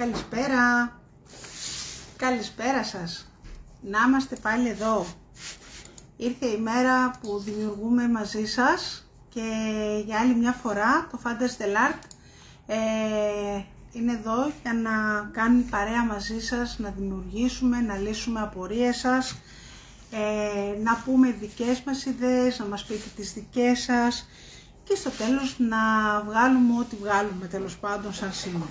Καλησπέρα. Καλησπέρα σας. Να είμαστε πάλι εδώ. Ήρθε η μέρα που δημιουργούμε μαζί σας και για άλλη μια φορά το Fantasy Del Art ε, είναι εδώ για να κάνει παρέα μαζί σας, να δημιουργήσουμε, να λύσουμε απορίες σας, ε, να πούμε δικές μας ιδέες, να μας πείτε τις δικές σας και στο τέλος να βγάλουμε ό,τι βγάλουμε τέλος πάντων σαν σήμερα.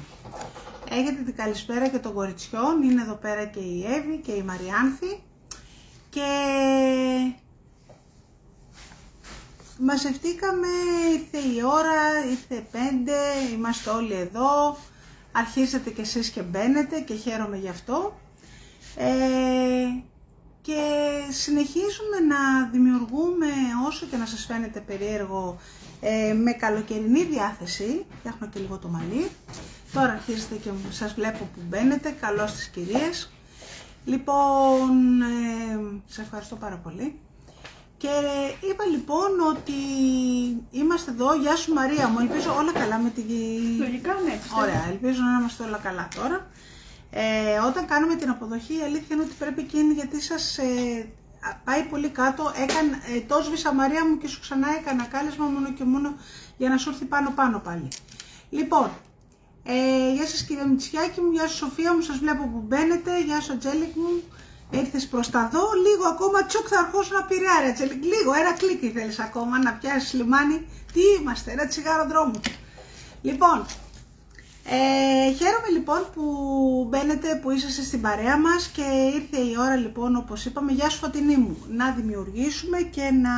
Έχετε την καλησπέρα και των κοριτσιών, είναι εδώ πέρα και η Εύη και η Μαριάνθη και μαζευτήκαμε, ήρθε η ώρα, ήρθε πέντε, είμαστε όλοι εδώ, αρχίσατε κι εσείς και μπαίνετε και χαίρομαι γι' αυτό. Ε, και συνεχίζουμε να δημιουργούμε όσο και να σας φαίνεται περίεργο ε, με καλοκαιρινή διάθεση. Φτιάχνω και λίγο το μαλλί. Τώρα αρχίζετε και σας βλέπω που μπαίνετε. Καλώς τις κυρίες. Λοιπόν, ε, σας ευχαριστώ πάρα πολύ. Και είπα λοιπόν ότι είμαστε εδώ. Γεια σου Μαρία μου. Ελπίζω όλα καλά με τη... Λογικά ναι. Ωραία, ελπίζω να είμαστε όλα καλά τώρα. Ε, όταν κάνουμε την αποδοχή, η αλήθεια είναι ότι πρέπει εκείνη γιατί σας ε, πάει πολύ κάτω. Έκανε, ε, το σβήσα Μαρία μου και σου ξανά έκανα κάλεσμα μόνο και μόνο για να σου έρθει πάνω πάνω πάλι. Λοιπόν, ε, γεια σας κύριε Μητσιάκη μου, γεια σας Σοφία μου, σας βλέπω που μπαίνετε, γεια σας Τζέλικ μου. Ήρθες προς τα δω, λίγο ακόμα τσουκ θα αρχώσω να πειράρει, Τζέλικ, λίγο, ένα κλικ θέλεις ακόμα να πιάσεις λιμάνι. Τι είμαστε, ένα τσιγάρο δρόμου. Λοιπόν, ε, χαίρομαι λοιπόν που μπαίνετε, που είσαστε στην παρέα μας και ήρθε η ώρα λοιπόν όπως είπαμε, γεια σου Φωτεινή μου, να δημιουργήσουμε και να...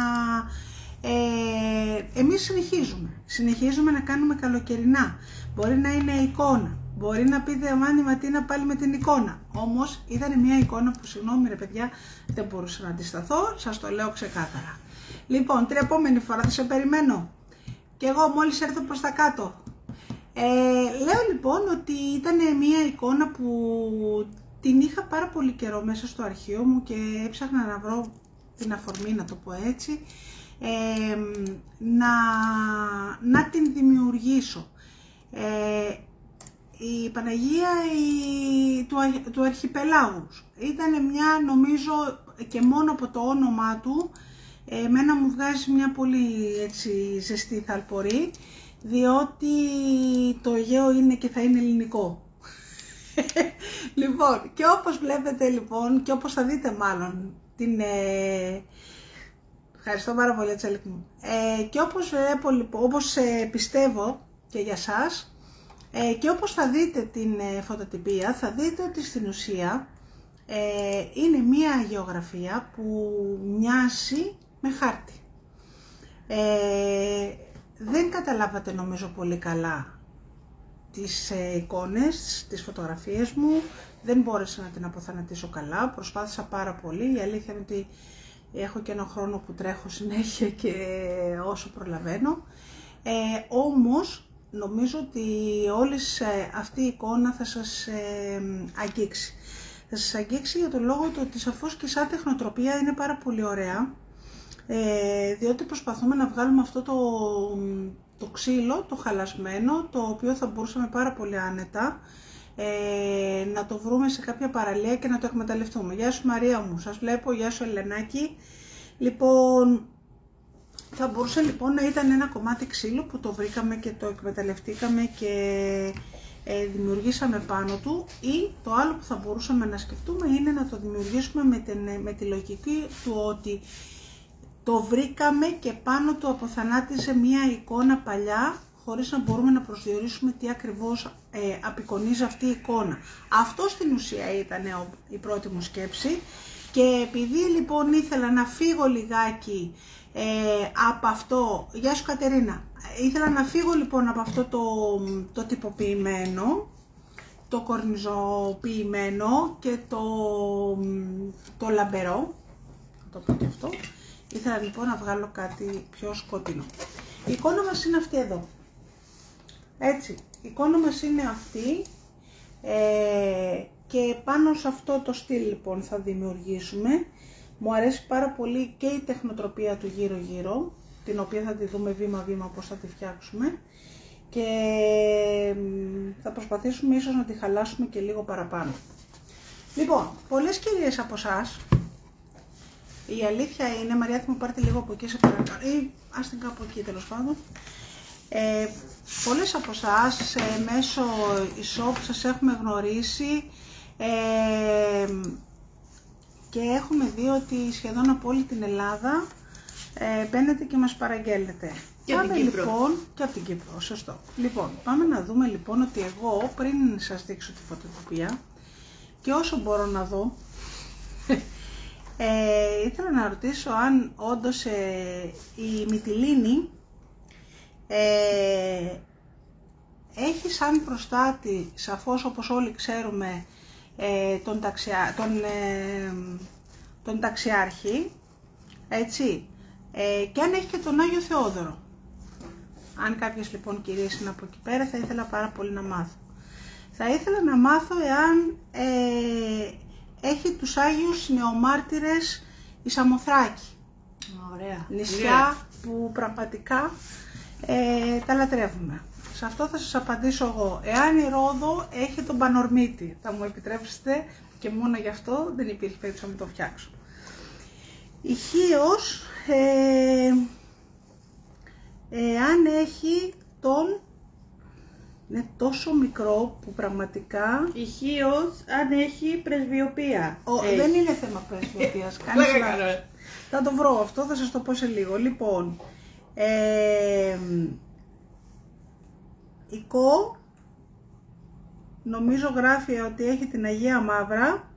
Ε, εμείς συνεχίζουμε, συνεχίζουμε να κάνουμε καλοκαιρινά, μπορεί να είναι εικόνα, μπορεί να πείτε αμάνι Ματίνα πάλι με την εικόνα, όμως ήταν μια εικόνα που συγγνώμη ρε παιδιά δεν μπορούσα να αντισταθώ, σας το λέω ξεκάθαρα. Λοιπόν, την επόμενη φορά θα σε περιμένω. Και εγώ μόλις έρθω προς τα κάτω. Ε, λέω λοιπόν ότι ήταν μια εικόνα που την είχα πάρα πολύ καιρό μέσα στο αρχείο μου και έψαχνα να βρω την αφορμή, να το πω έτσι, ε, να, να την δημιουργήσω. Ε, η Παναγία η, του, του Αρχιπελάγους ήταν μια νομίζω και μόνο από το όνομά του εμένα μου βγάζει μια πολύ έτσι, ζεστή θαλπορή διότι το Αιγαίο είναι και θα είναι ελληνικό. λοιπόν, και όπως βλέπετε λοιπόν, και όπως θα δείτε μάλλον, την... Ε... Ευχαριστώ πάρα πολύ, Τσέλικ μου. Ε, και όπως, βλέπω, λοιπόν, όπως ε, πιστεύω και για σας, ε, και όπως θα δείτε την ε, φωτοτυπία, θα δείτε ότι στην ουσία ε, είναι μία γεωγραφία που μοιάζει με χάρτη. Ε, δεν καταλάβατε νομίζω πολύ καλά τις ε, εικόνες, τις φωτογραφίες μου. Δεν μπόρεσα να την αποθανατήσω καλά, προσπάθησα πάρα πολύ. Η αλήθεια είναι ότι έχω και ένα χρόνο που τρέχω συνέχεια και όσο προλαβαίνω. Ε, όμως νομίζω ότι όλη ε, αυτή η εικόνα θα σας ε, αγγίξει. Θα σας αγγίξει για τον λόγο ότι σαφώς και σαν τεχνοτροπία είναι πάρα πολύ ωραία ε, διότι προσπαθούμε να βγάλουμε αυτό το, το ξύλο, το χαλασμένο, το οποίο θα μπορούσαμε πάρα πολύ άνετα ε, να το βρούμε σε κάποια παραλία και να το εκμεταλλευτούμε. Γεια σου Μαρία μου, σας βλέπω, γεια σου Ελενάκη. Λοιπόν, θα μπορούσε λοιπόν να ήταν ένα κομμάτι ξύλο που το βρήκαμε και το εκμεταλλευτήκαμε και ε, δημιουργήσαμε πάνω του ή το άλλο που θα μπορούσαμε να σκεφτούμε είναι να το δημιουργήσουμε με, την, με τη λογική του ότι το βρήκαμε και πάνω του αποθανάτησε μία εικόνα παλιά χωρίς να μπορούμε να προσδιορίσουμε τι ακριβώς ε, απεικονίζει αυτή η εικόνα. Αυτό στην ουσία ήταν η πρώτη μου σκέψη και επειδή λοιπόν ήθελα να φύγω λιγάκι ε, από αυτό, γεια σου Κατερίνα, ήθελα να φύγω λοιπόν από αυτό το, το τυποποιημένο, το κορνιζοποιημένο και το, το λαμπερό, το πω και αυτό, Ήθελα λοιπόν να βγάλω κάτι πιο σκοτεινό. Η εικόνα μας είναι αυτή εδώ. Έτσι, η εικόνα μας είναι αυτή ε, και πάνω σε αυτό το στυλ λοιπόν θα δημιουργήσουμε. Μου αρέσει πάρα πολύ και η τεχνοτροπία του γύρω γύρω, την οποία θα τη δούμε βήμα βήμα πώς θα τη φτιάξουμε. Και θα προσπαθήσουμε ίσως να τη χαλάσουμε και λίγο παραπάνω. Λοιπόν, πολλές κυρίες από εσάς. η αλήθεια είναι, Μαριά μου πάρτε λίγο από εκεί σε παρακαλώ, ή ας την κάπου εκεί τέλος πάντων. Ε, πολλές από εσάς ε, μέσω e-shop σας έχουμε γνωρίσει ε, και έχουμε δει ότι σχεδόν από όλη την Ελλάδα ε, μπαίνετε και μας παραγγέλνετε. Και από την Κύπρο. λοιπόν, και από την Κύπρο, σωστό. Λοιπόν, πάμε να δούμε λοιπόν ότι εγώ πριν σας δείξω τη φωτοτυπία και όσο μπορώ να δω, ε, ήθελα να ρωτήσω αν όντως ε, η Μυτιλίνη ε, έχει σαν προστάτη, σαφώς όπως όλοι ξέρουμε, ε, τον, ταξιά, τον, ε, τον ταξιάρχη, έτσι, ε, και αν έχει και τον Άγιο Θεόδωρο. Αν κάποιες λοιπόν κυρίες είναι από εκεί πέρα θα ήθελα πάρα πολύ να μάθω. Θα ήθελα να μάθω εάν ε, έχει τους Άγιους Νεομάρτυρες η Σαμοθράκη. Ωραία. Νησιά που πραγματικά ε, τα λατρεύουμε. Σε αυτό θα σας απαντήσω εγώ. Εάν η Ρόδο έχει τον Πανορμίτη, θα μου επιτρέψετε και μόνο γι' αυτό δεν υπήρχε περίπτωση να μην το φτιάξω. Η Χίος, ε, εάν έχει τον είναι τόσο μικρό που πραγματικά... Η Χίος αν έχει πρεσβειοπία. Ο, Έχει. δεν είναι θέμα πρεσβειοπίας. Κάνεις λάθος. Θα το βρω αυτό, θα σας το πω σε λίγο. Λοιπόν, ε, η ΚΟ νομίζω γράφει ότι έχει την Αγία Μαύρα,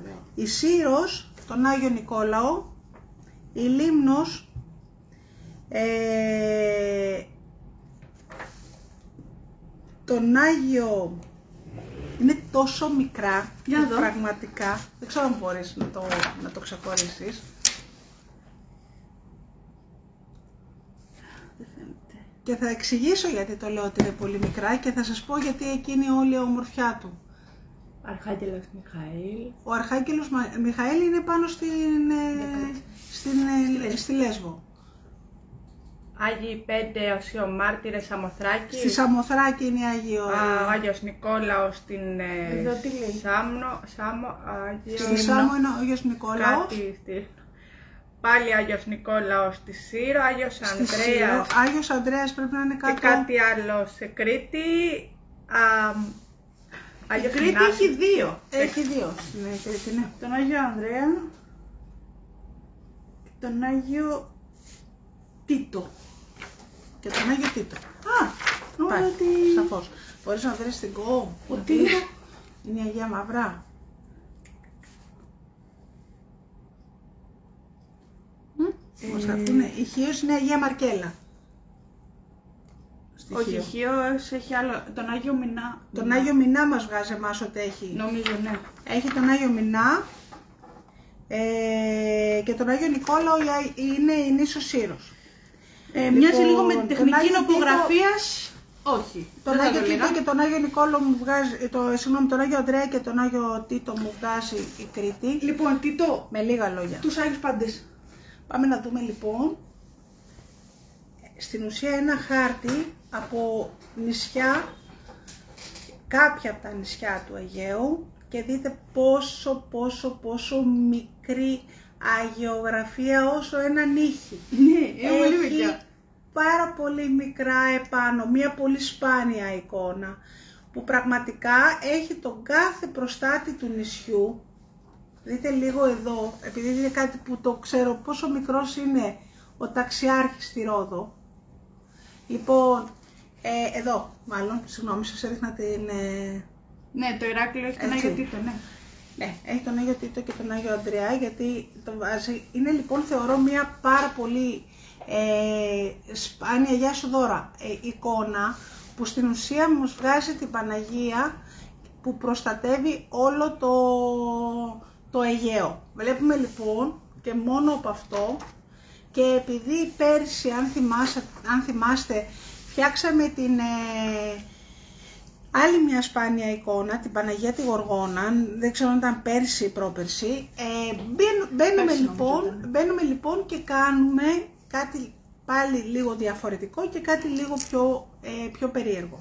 Ωραία. η Σύρος τον Άγιο Νικόλαο, η Λίμνος ε, τον Άγιο είναι τόσο μικρά Για να που δω. πραγματικά δεν ξέρω αν μπορείς να το, να το ξεχωρίσεις Δεν φαίνεται. Και θα εξηγήσω γιατί το λέω ότι είναι πολύ μικρά και θα σας πω γιατί εκείνη όλη η ομορφιά του. Αρχάγγελος Μιχαήλ. Ο Αρχάγγελος Μα- Μιχαήλ είναι πάνω στην, ε, στην, ε, στη Λέσβο. Άγιοι πέντε οσιομάρτυρες Σαμοθράκη. Στη Σαμοθράκη είναι Άγιο. Α, ο Άγιος Νικόλαος στην ε, Εδώ τι λέει. Σάμνο, Σάμο, Άγιο... Στη Σάμο είναι ο Άγιος Νικόλαος. Κάτι στη... Πάλι Άγιος Νικόλαος στη Σύρο, Άγιος Στη Σύρο. Ανδρέας Άγιος Ανδρέας πρέπει να είναι και κάτω. κάτι άλλο σε Κρήτη. Α, Η Άγιος Κρήτη Θανάσης. έχει δύο. Έχει δύο στην Κρήτη, ναι. Τον Άγιο Ανδρέα και τον Άγιο Τίτο. Και τον Άγιο Τίτο. Α, νόμιζα Υπάρχει, ότι... σαφώς. Μπορείς να βρεις την κο. Ο να Τίτο. δεις. Είναι η Αγία Μαυρά. Μας γραφούν, η Χίος είναι η Αγία Μαρκέλα. Στη Όχι, Χίο. Χίος έχει άλλο. Τον Άγιο Μινά. Τον Άγιο Μινά μας βγάζει εμάς ότι έχει. Νομίζω, ναι. Έχει τον Άγιο Μινά ε, και τον Άγιο Νικόλαο η Α- είναι η νήσος Σύρος. Ε, μοιάζει Λοιπόν, λίγο με την τον τεχνική Άγιο νοπογραφίας. Όχι. Τον δεν θα Άγιο το Τίτο έλεγα. και τον Άγιο Νικόλαο μου βγάζει, ε, το, συγγνώμη, τον Άγιο Ανδρέα και τον Άγιο Τίτο μου βγάζει η Κρήτη. Λοιπόν, Τίτο, Με λίγα λόγια. τους Άγιους Πάντες. Πάμε να δούμε λοιπόν στην ουσία ένα χάρτη από νησιά, κάποια από τα νησιά του Αιγαίου και δείτε πόσο πόσο πόσο μικρή αγιογραφία όσο ένα νύχι. Ναι, είναι πολύ Έχει μικρά. πάρα πολύ μικρά επάνω, μια πολύ σπάνια εικόνα που πραγματικά έχει τον κάθε προστάτη του νησιού. Δείτε λίγο εδώ, επειδή είναι κάτι που το ξέρω πόσο μικρός είναι ο ταξιάρχης στη Ρόδο. Λοιπόν, ε, εδώ μάλλον, συγγνώμη σας έδειχνα την... ε, Ναι, το Ηράκλειο έχει τον Έτσι. Άγιο Τίτο, ναι. ναι, έχει τον Άγιο Τίτο και τον Άγιο Ανδρεά γιατί το βάζει. Είναι λοιπόν θεωρώ μια πάρα πολύ ε, σπάνια για σου δώρα ε, εικόνα που στην ουσία μας βγάζει την Παναγία που προστατεύει όλο το, το Αιγαίο. Βλέπουμε λοιπόν και μόνο από αυτό και επειδή πέρσι αν θυμάστε, αν θυμάστε φτιάξαμε την, ε, Άλλη μια σπάνια εικόνα, την Παναγία τη Γοργόνα, δεν ξέρω αν ήταν πέρσι ή πρόπερσι. Ε, μπαίν- μπαίνουμε, Πέρσι νομίζω λοιπόν, ήταν. μπαίνουμε λοιπόν και κάνουμε κάτι πάλι λίγο διαφορετικό και κάτι λίγο πιο, ε, πιο περίεργο.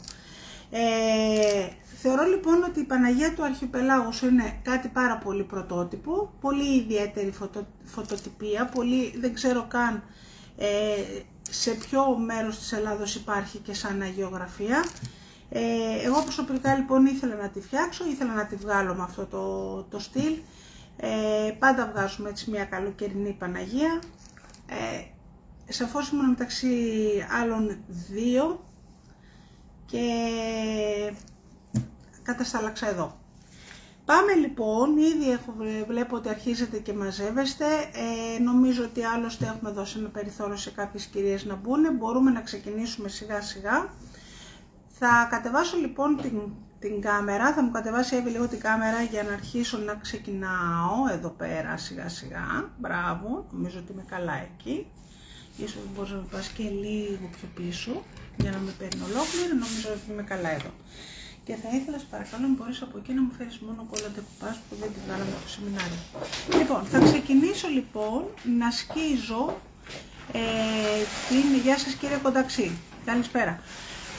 Ε, θεωρώ λοιπόν ότι η Παναγία του Αρχιπελάγους είναι κάτι πάρα πολύ πρωτότυπο, πολύ ιδιαίτερη φωτο, φωτοτυπία, πολύ, δεν ξέρω καν ε, σε ποιο μέρος της Ελλάδος υπάρχει και σαν αγιογραφία. Ε, εγώ προσωπικά λοιπόν ήθελα να τη φτιάξω, ήθελα να τη βγάλω με αυτό το, το στυλ. Ε, πάντα βγάζουμε έτσι μια καλοκαιρινή Παναγία. Ε, σαφώς ήμουν μεταξύ άλλων δύο και καταστάλαξα εδώ. Πάμε λοιπόν, ήδη έχω, βλέπω ότι αρχίζετε και μαζεύεστε, ε, νομίζω ότι άλλωστε έχουμε δώσει ένα περιθώριο σε κάποιες κυρίες να μπουν, μπορούμε να ξεκινήσουμε σιγά σιγά. Θα κατεβάσω λοιπόν την, την κάμερα, θα μου κατεβάσει Εύη λίγο την κάμερα για να αρχίσω να ξεκινάω εδώ πέρα σιγά σιγά, μπράβο, νομίζω ότι είμαι καλά εκεί. Ίσως μπορείς να με πας και λίγο πιο πίσω για να με παίρνει ολόκληρη, νομίζω ότι είμαι καλά εδώ. Και θα ήθελα, σε παρακαλώ, αν μπορείς από εκεί να μου φέρεις μόνο κόλλα κουπάς που δεν τη βγάλαμε το σεμινάριο. Λοιπόν, θα ξεκινήσω λοιπόν να σκίζω ε, την... Γεια σας κύριε Κονταξή, καλησπέρα.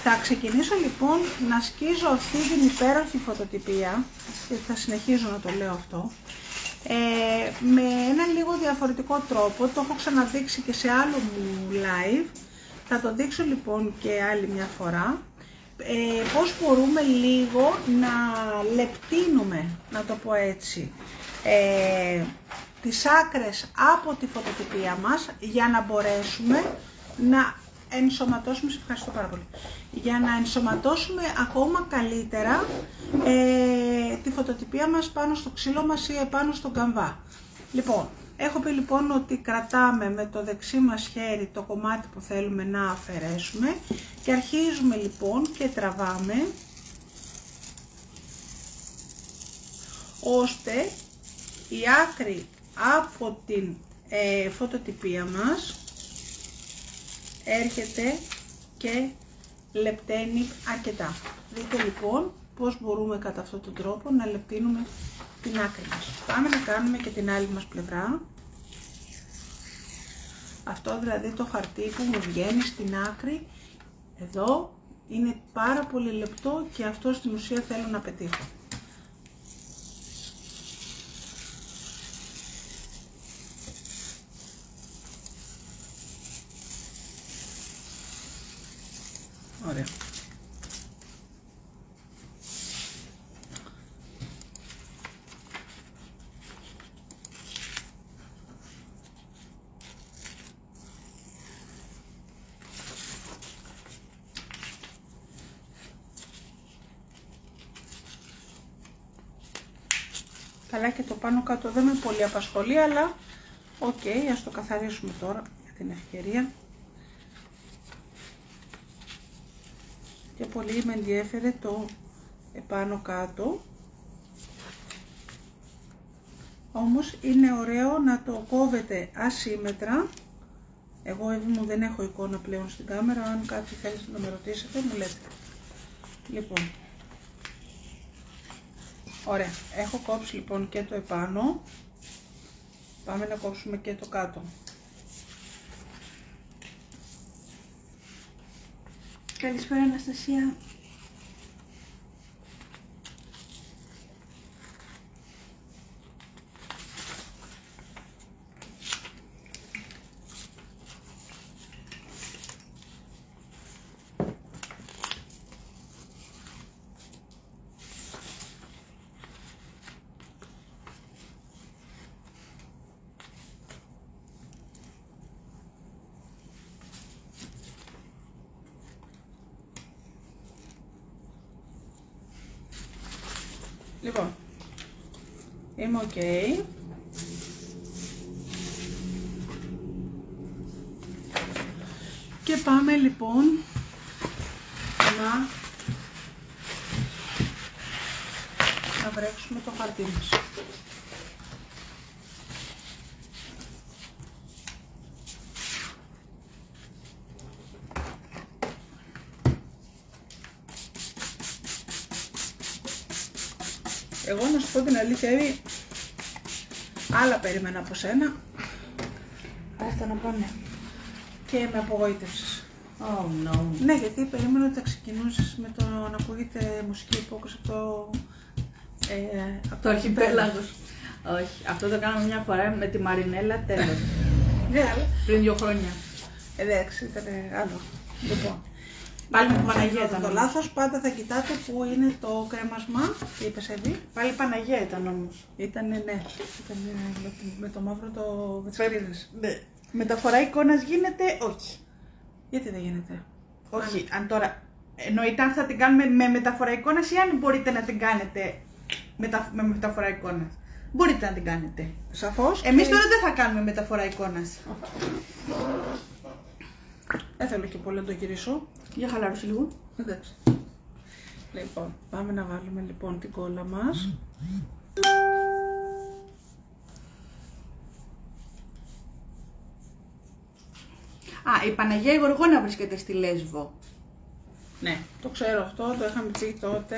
Θα ξεκινήσω λοιπόν να σκίζω αυτή την υπέροχη φωτοτυπία και θα συνεχίζω να το λέω αυτό ε, με ένα λίγο διαφορετικό τρόπο, το έχω ξαναδείξει και σε άλλο μου live θα το δείξω λοιπόν και άλλη μια φορά ε, πώς μπορούμε λίγο να λεπτύνουμε, να το πω έτσι, ε, τις άκρες από τη φωτοτυπία μας για να μπορέσουμε να ενσωματώσουμε, σε ευχαριστώ πάρα πολύ, για να ενσωματώσουμε ακόμα καλύτερα ε, τη φωτοτυπία μας πάνω στο ξύλο μας ή επάνω στον καμβά. Λοιπόν, έχω πει λοιπόν ότι κρατάμε με το δεξί μας χέρι το κομμάτι που θέλουμε να αφαιρέσουμε και αρχίζουμε λοιπόν και τραβάμε ώστε η άκρη από την ε, φωτοτυπία μας έρχεται και λεπταίνει αρκετά. Δείτε λοιπόν πώς μπορούμε κατά αυτόν τον τρόπο να λεπτύνουμε την άκρη μας. Πάμε να κάνουμε και την άλλη μας πλευρά. Αυτό δηλαδή το χαρτί που μου βγαίνει στην άκρη, εδώ είναι πάρα πολύ λεπτό και αυτό στην ουσία θέλω να πετύχω. Ωραία. Καλά και το πάνω κάτω δεν με πολύ απασχολεί, αλλά OK, okay, ας το καθαρίσουμε τώρα για την ευκαιρία. και πολύ με ενδιέφερε το επάνω κάτω. Όμως είναι ωραίο να το κόβετε ασύμετρα. Εγώ Εύη μου δεν έχω εικόνα πλέον στην κάμερα. Αν κάτι θέλετε να με ρωτήσετε μου λέτε. Λοιπόν ωραία. Έχω κόψει λοιπόν και το επάνω. Πάμε να κόψουμε και το κάτω. Καλησπέρα Αναστασία. Λοιπόν, είμαι ok. Και πάμε λοιπόν να, να βρέξουμε το χαρτί μας. Εγώ να σου πω την αλήθεια, Εύη, άλλα περίμενα από σένα. Άστα να πάνε. Και με απογοήτευσες. Oh no. Ναι, γιατί περίμενα ότι θα ξεκινούσες με το να ακούγεται μουσική υπόκριση από το. Ε, από Το αρχιπέλαγος. Όχι, αυτό το κάναμε μια φορά με τη Μαρινέλα τέλος. Ναι, αλλά. Πριν δύο χρόνια. Εντάξει, ήταν άλλο. Λοιπόν. Πάλι με τη Παναγία Παναγία ήταν ήταν το όμως. λάθος. Πάντα θα κοιτάτε που είναι το κρέμασμα. Τι είπες, Εύη; Πάλι Παναγία ήταν όμως. Ήταν ναι. Ήταν με, με το μαύρο το. με τις φαρίδες. Ναι. Μεταφορά εικόνας γίνεται, όχι. Γιατί δεν γίνεται; Όχι, αν τώρα. Εννοείται αν θα την κάνουμε με μεταφορά εικόνας ή αν μπορείτε να την κάνετε μετα... με μεταφορά εικόνας. Μπορείτε να την κάνετε. Σαφώς. Εμείς τώρα δεν θα κάνουμε μεταφορά εικόνας. Δεν θέλω και πολύ να το γυρίσω. Για χαλάρωση λίγο. Εντάξει. Λοιπόν, πάμε να βάλουμε λοιπόν την κόλλα μας. Α, η Παναγία η Γοργόνα βρίσκεται στη Λέσβο. Ναι, το ξέρω αυτό, το είχαμε πει τότε.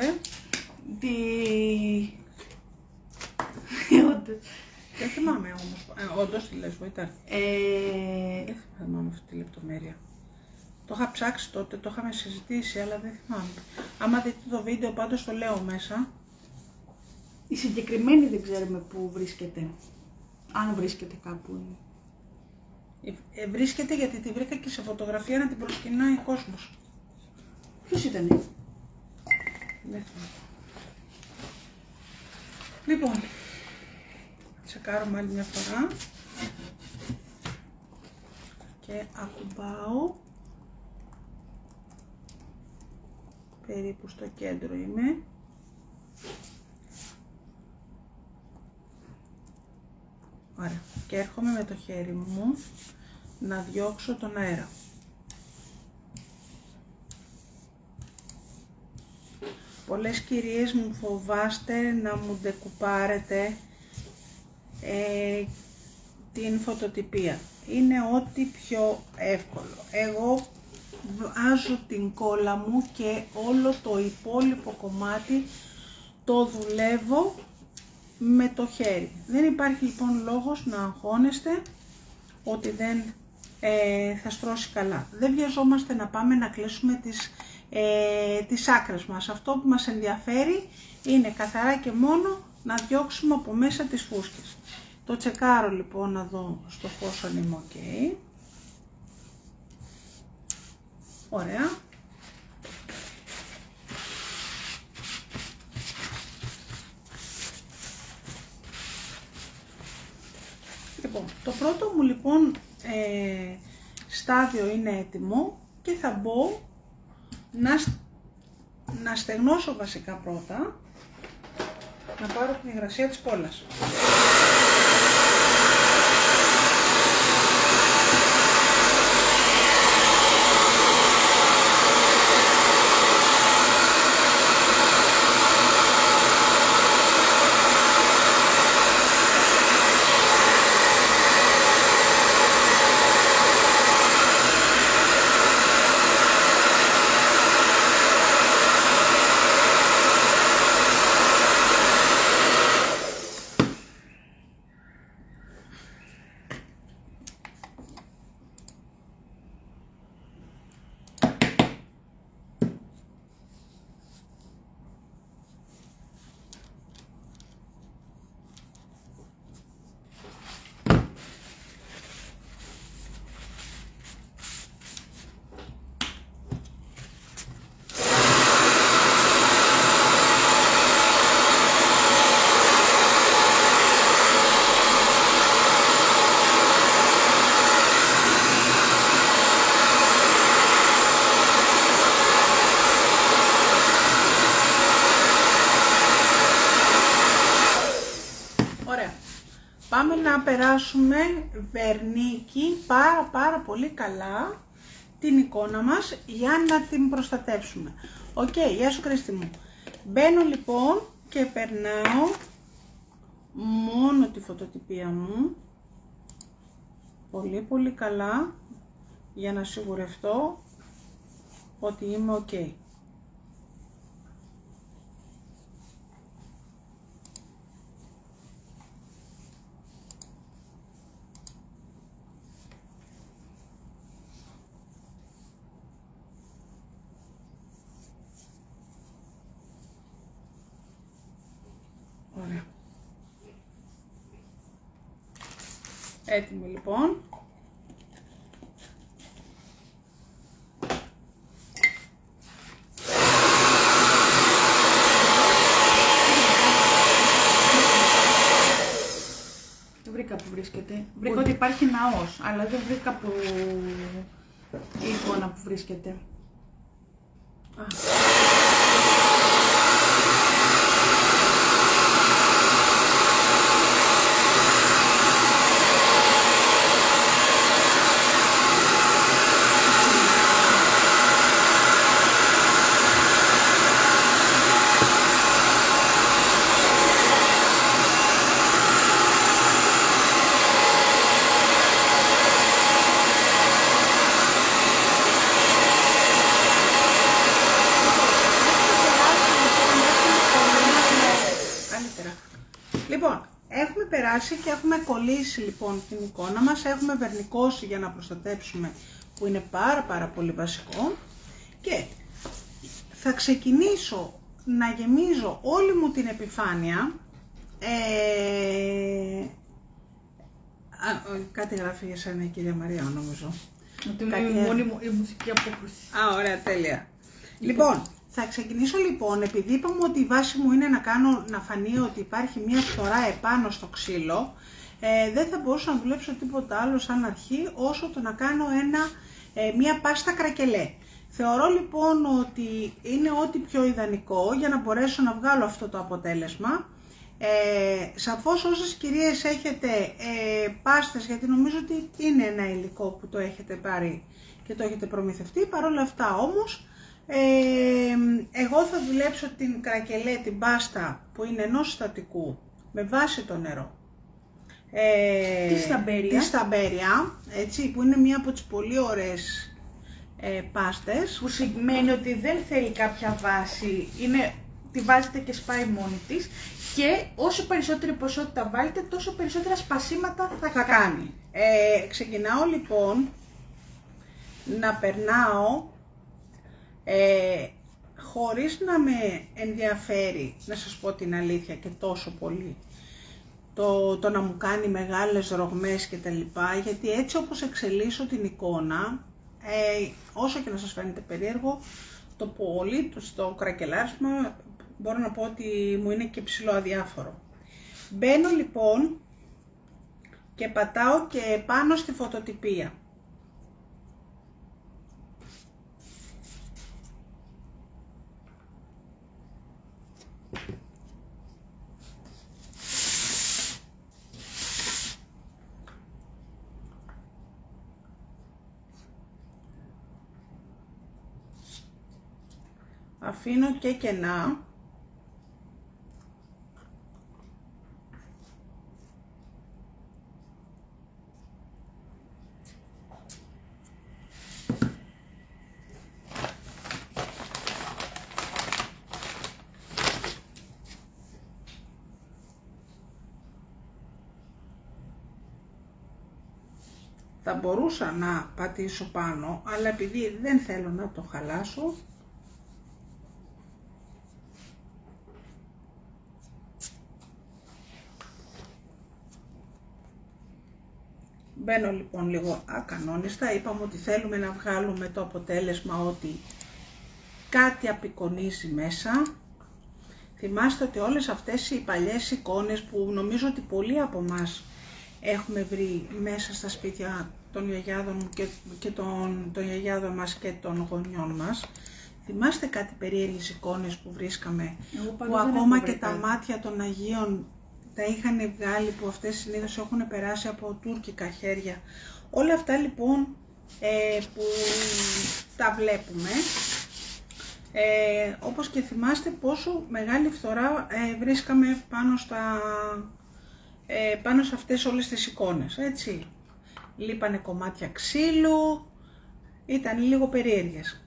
Τη... Όντως. Δεν θυμάμαι όμως. Ε, όντως τη λες, ήταν. Ε, Δεν θυμάμαι αυτή τη λεπτομέρεια. Το είχα ψάξει τότε, το είχαμε συζητήσει, αλλά δεν θυμάμαι. Άμα δείτε το βίντεο, πάντως το λέω μέσα. η συγκεκριμένη δεν ξέρουμε πού βρίσκεται. Αν βρίσκεται κάπου. Ε, ε, βρίσκεται γιατί τη βρήκα και σε φωτογραφία να την προσκυνάει ο κόσμος. Ποιος ήταν. Δεν θυμάμαι. Λοιπόν, τσεκάρουμε άλλη μια φορά. Και ακουμπάω. Περίπου στο κέντρο είμαι. Ωραία. Και έρχομαι με το χέρι μου να διώξω τον αέρα. Πολλές κυρίες μου φοβάστε να μου ντεκουπάρετε ε, την φωτοτυπία. Είναι ό,τι πιο εύκολο. Εγώ βάζω την κόλλα μου και όλο το υπόλοιπο κομμάτι το δουλεύω με το χέρι. Δεν υπάρχει λοιπόν λόγος να αγχώνεστε ότι δεν ε, θα στρώσει καλά. Δεν βιαζόμαστε να πάμε να κλείσουμε τις, ε, τις άκρες μας. Αυτό που μας ενδιαφέρει είναι καθαρά και μόνο να διώξουμε από μέσα τις φούσκες. Το τσεκάρω λοιπόν να δω στο φως αν είμαι ok. Ωραία. Λοιπόν, το πρώτο μου λοιπόν ε, στάδιο είναι έτοιμο και θα μπω να, σ- να στεγνώσω βασικά πρώτα, να πάρω την υγρασία της κόλλας. Ωραία. Πάμε να περάσουμε βερνίκι πάρα πάρα πολύ καλά την εικόνα μας για να την προστατεύσουμε. Οκ, γεια σου Κρίστη μου. Μπαίνω λοιπόν και περνάω μόνο τη φωτοτυπία μου πολύ πολύ καλά για να σιγουρευτώ ότι είμαι οκ. Έτοιμο λοιπόν. Δεν βρήκα που βρίσκεται. Βρήκα ότι υπάρχει ναός, αλλά δεν βρήκα που η εικόνα που βρίσκεται. Καλύτερα. Λοιπόν, έχουμε περάσει και έχουμε κολλήσει λοιπόν την εικόνα μας, έχουμε βερνικώσει για να προστατέψουμε που είναι πάρα πάρα πολύ βασικό και θα ξεκινήσω να γεμίζω όλη μου την επιφάνεια ε, α, ο, κάτι γράφει για σένα η κυρία Μαρία νομίζω. Ότι Κάτι είναι η άλλο. μόνη μου η μουσική απόκριση. Α, ωραία, τέλεια. Λοιπόν, θα ξεκινήσω λοιπόν, επειδή είπαμε ότι η βάση μου είναι να κάνω, να φανεί ότι υπάρχει μια φθορά επάνω στο ξύλο, ε, δεν θα μπορούσα να δουλέψω τίποτα άλλο σαν αρχή, όσο το να κάνω ένα, ε, μια πάστα κρακελέ. Θεωρώ λοιπόν ότι είναι ό,τι πιο ιδανικό για να μπορέσω να βγάλω αυτό το αποτέλεσμα. Ε, σαφώς όσες κυρίες έχετε ε, πάστες, γιατί νομίζω ότι είναι ένα υλικό που το έχετε πάρει και το έχετε προμηθευτεί, παρόλα αυτά όμως, ε, εγώ θα δουλέψω την κρακελέ, την πάστα που είναι ενός στατικού, με βάση το νερό. Ε, Τη σταμπέρια. Τη σταμπέρια, έτσι, που είναι μία από τις πολύ ωραίες ε, πάστες. Που σημαίνει ότι δεν θέλει κάποια βάση, είναι, τη βάζετε και σπάει μόνη της και όσο περισσότερη ποσότητα βάλετε, τόσο περισσότερα σπασίματα θα, θα κάνει. Ε, ξεκινάω λοιπόν να περνάω ε, χωρίς να με ενδιαφέρει, να σας πω την αλήθεια και τόσο πολύ, το, το να μου κάνει μεγάλες ρογμές και τα λοιπά, γιατί έτσι όπως εξελίσσω την εικόνα, ε, όσο και να σας φαίνεται περίεργο, το πολύ, το, το κρακελάρισμα, μπορώ να πω ότι μου είναι και ψηλό αδιάφορο. Μπαίνω λοιπόν και πατάω και πάνω στη φωτοτυπία. Αφήνω και κενά. Θα μπορούσα να πατήσω πάνω, αλλά επειδή δεν θέλω να το χαλάσω, Μπαίνω λοιπόν λίγο ακανόνιστα, είπαμε ότι θέλουμε να βγάλουμε το αποτέλεσμα ότι κάτι απεικονίζει μέσα. Θυμάστε ότι όλες αυτές οι παλιές εικόνες που νομίζω ότι πολλοί από μας έχουμε βρει μέσα στα σπίτια των γιαγιάδων μου και, και των, των γιαγιάδων μας και των γονιών μας. Θυμάστε κάτι περίεργες εικόνες που βρίσκαμε, Εγώ που πάντως δεν ακόμα έχω και βρει τα κάτι. μάτια των Αγίων τα είχαν βγάλει που αυτές συνήθως έχουν περάσει από τουρκικά χέρια. Όλα αυτά λοιπόν ε, που τα βλέπουμε, ε, όπως και θυμάστε πόσο μεγάλη φθορά ε, βρίσκαμε πάνω, στα, ε, πάνω σε αυτές όλες τις εικόνες, έτσι. Λείπανε κομμάτια ξύλου, ήταν λίγο περίεργες.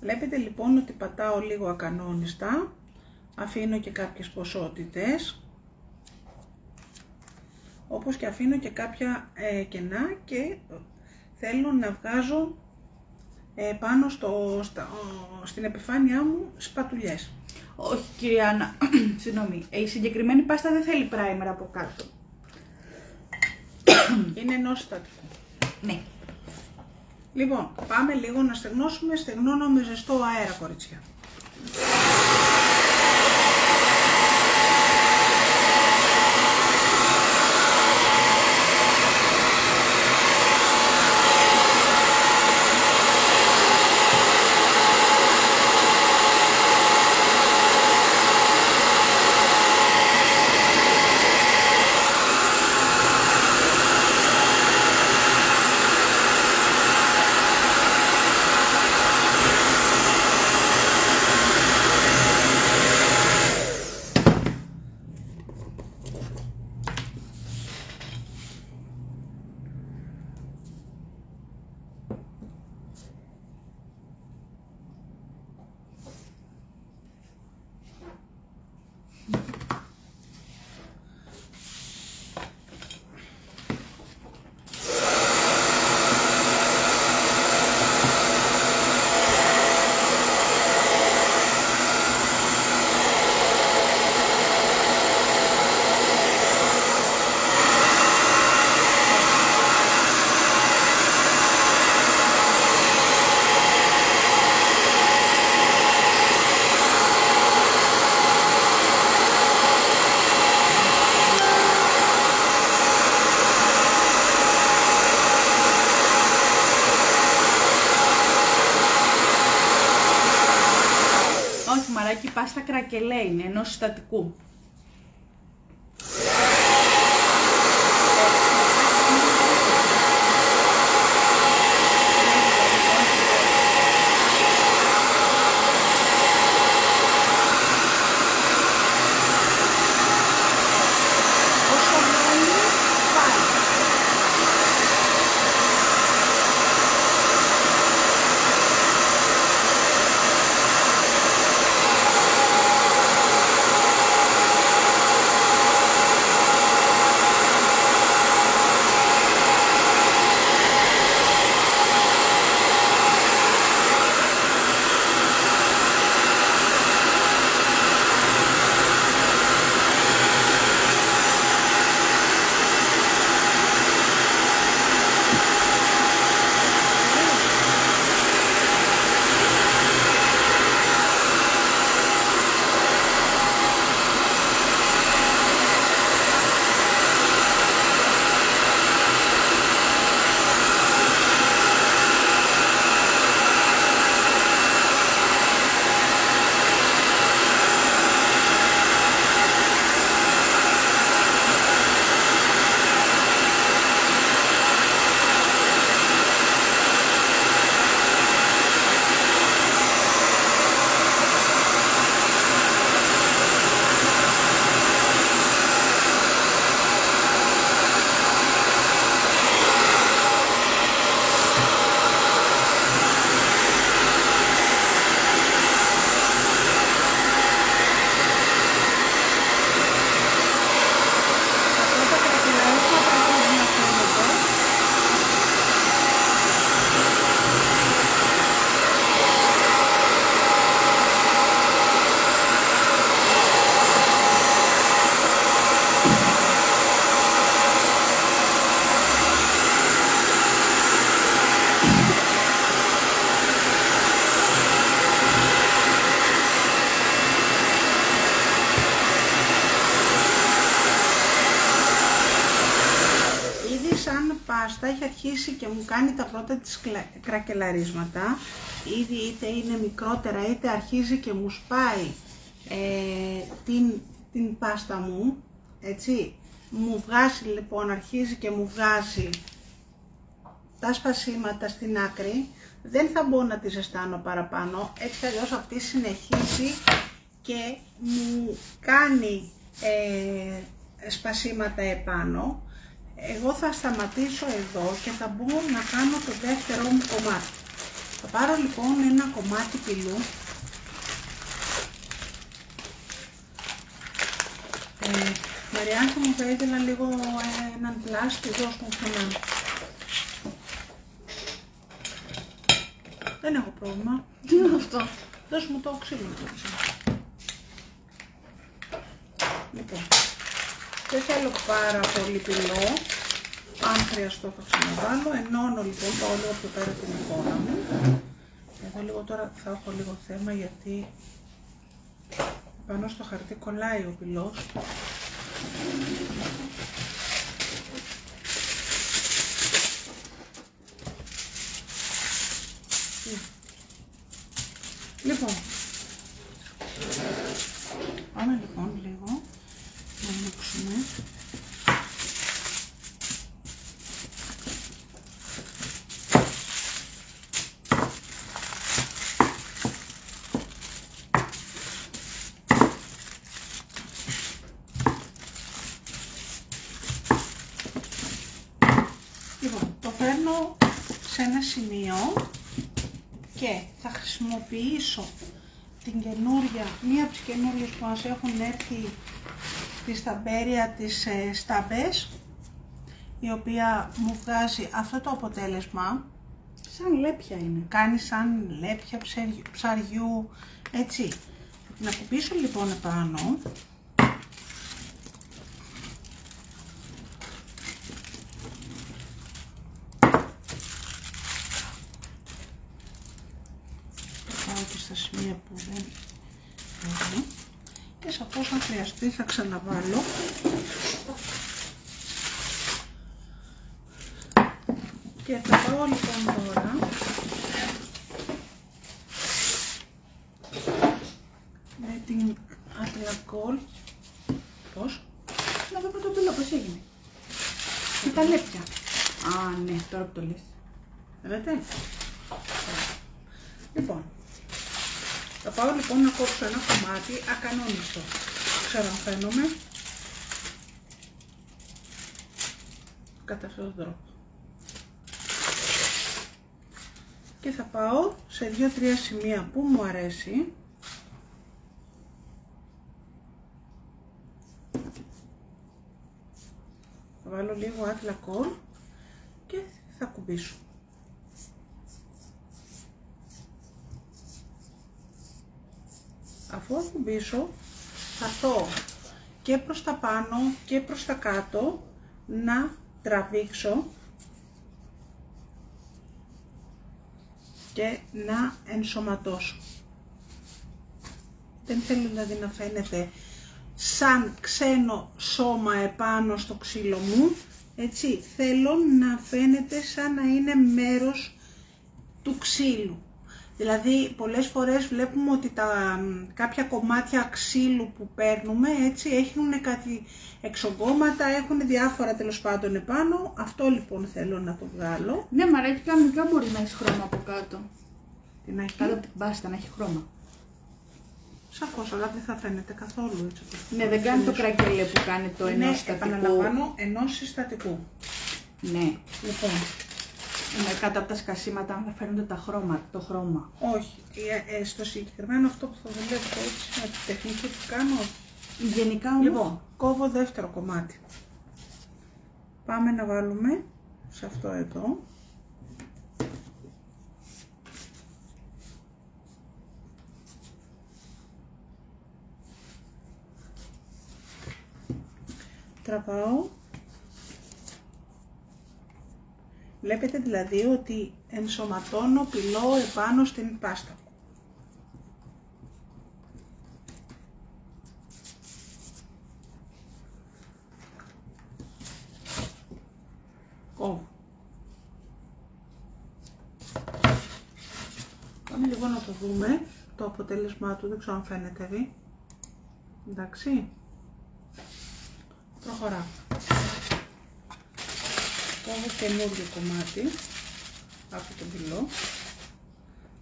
Βλέπετε λοιπόν ότι πατάω λίγο ακανόνιστα, αφήνω και κάποιες ποσότητες, όπως και αφήνω και κάποια ε, κενά και θέλω να βγάζω ε, πάνω στο, στα- ο- στην επιφάνειά μου σπατουλιές. Όχι, κυρία Άννα, συγγνώμη. Η συγκεκριμένη πάστα δεν θέλει primer από κάτω. Είναι ενός συστατικού. Ναι. Λοιπόν, πάμε λίγο να στεγνώσουμε. Στεγνώνω με ζεστό αέρα, κορίτσια. Όχι, μαράκι, η πάστα κρακελέ είναι ενός συστατικού. Αρχίσει και μου κάνει τα πρώτα της κλα- κρακελαρίσματα. Ήδη είτε είναι μικρότερα είτε αρχίζει και μου σπάει ε, την, την πάστα μου. Έτσι. Μου βγάζει λοιπόν, αρχίζει και μου βγάζει τα σπασίματα στην άκρη. Δεν θα μπω να τη ζεστάνω παραπάνω, έτσι κι αλλιώς αυτή συνεχίζει και μου κάνει ε, σπασίματα επάνω. Εγώ θα σταματήσω εδώ και θα μπω να κάνω το δεύτερο μου κομμάτι. Θα πάρω λοιπόν ένα κομμάτι πυλού. Ε, Μαριάνθη μου θα ήθελα λίγο ε, έναν πλάστη, δώσ' μου ξανά. Δεν έχω πρόβλημα. Τι είναι αυτό; Δώσ' μου το ξύλο. Λοιπόν, δεν θέλω πάρα πολύ πυλό. Αν χρειαστώ θα ξαναβάλω. Ενώνω λοιπόν, πάω λίγο πιο πέρα την εικόνα μου. Εδώ λίγο τώρα θα έχω λίγο θέμα γιατί πάνω στο χαρτί κολλάει ο πυλός. Λοιπόν, πάμε λοιπόν λίγο να ανοίξουμε. Λοιπόν, το παίρνω σε ένα σημείο και θα χρησιμοποιήσω την καινούρια, μία από τις καινούριες που μας έχουν έρθει της σταμπέρια της ε, σταμπές η οποία μου βγάζει αυτό το αποτέλεσμα Σαν λέπια είναι. κάνει σαν λέπια ψαριού, ψαριού έτσι θα την ακουμπήσω λοιπόν επάνω Το πάω και στα σημεία που δεν θέλω και σαφώς αν χρειαστεί θα ξαναβάλω και θα πάω λοιπόν τώρα με την ατλακόλ πώς; Να δω πρώτο πυλό πώς έγινε. Και τα λέπια. Α, ναι, τώρα που το λες. Βλέπετε. Λοιπόν, θα πάω λοιπόν να κόψω ένα κομμάτι ακανόνιστο. Ξέρω αν φαίνομαι. Κατά αυτόν τον τρόπο. Και θα πάω σε δύο-τρία σημεία που μου αρέσει. Θα βάλω λίγο άτλα κόλ και θα κουμπίσω. Αφού ακουμπήσω θα το και προς τα πάνω και προς τα κάτω να τραβήξω και να ενσωματώσω. Δεν θέλω δηλαδή να φαίνεται σαν ξένο σώμα επάνω στο ξύλο μου, έτσι, θέλω να φαίνεται σαν να είναι μέρος του ξύλου. Δηλαδή, πολλές φορές βλέπουμε ότι τα μ, κάποια κομμάτια ξύλου που παίρνουμε, έτσι, έχουν κάτι εξογκώματα, έχουν διάφορα τέλος πάντων επάνω. Αυτό λοιπόν θέλω να το βγάλω. Ναι, μα ρε, κανονικά μπορεί να έχει χρώμα από κάτω. Τι να έχει; Κάτω από την πάστα να έχει χρώμα. Σαφώς, αλλά δεν θα φαίνεται καθόλου έτσι. όπως Ναι, δεν κάνει το ψηφίζω. κρακελέ που κάνει το Είναι, ενός στατικού. επαναλαμβάνω, ενός συστατικού. Ναι. Λοιπόν, Είναι κάτω από τα σκασίματα αν θα φαίνονται τα χρώμα, το χρώμα. όχι, ε, ε, στο συγκεκριμένο αυτό που θα δουλεύω έτσι, με τη τεχνική που κάνω, Γενικά όμως, Λοιπόν, κόβω δεύτερο κομμάτι. Πάμε να βάλουμε σε αυτό εδώ. Τραβάω. Βλέπετε δηλαδή ότι ενσωματώνω πυλό επάνω στην πάστα. Κόβω. Πάμε λίγο να το δούμε το αποτέλεσμά του, δεν ξέρω αν φαίνεται δει. Εντάξει. Προχωράω. Κόβω καινούριο κομμάτι από τον πυλό.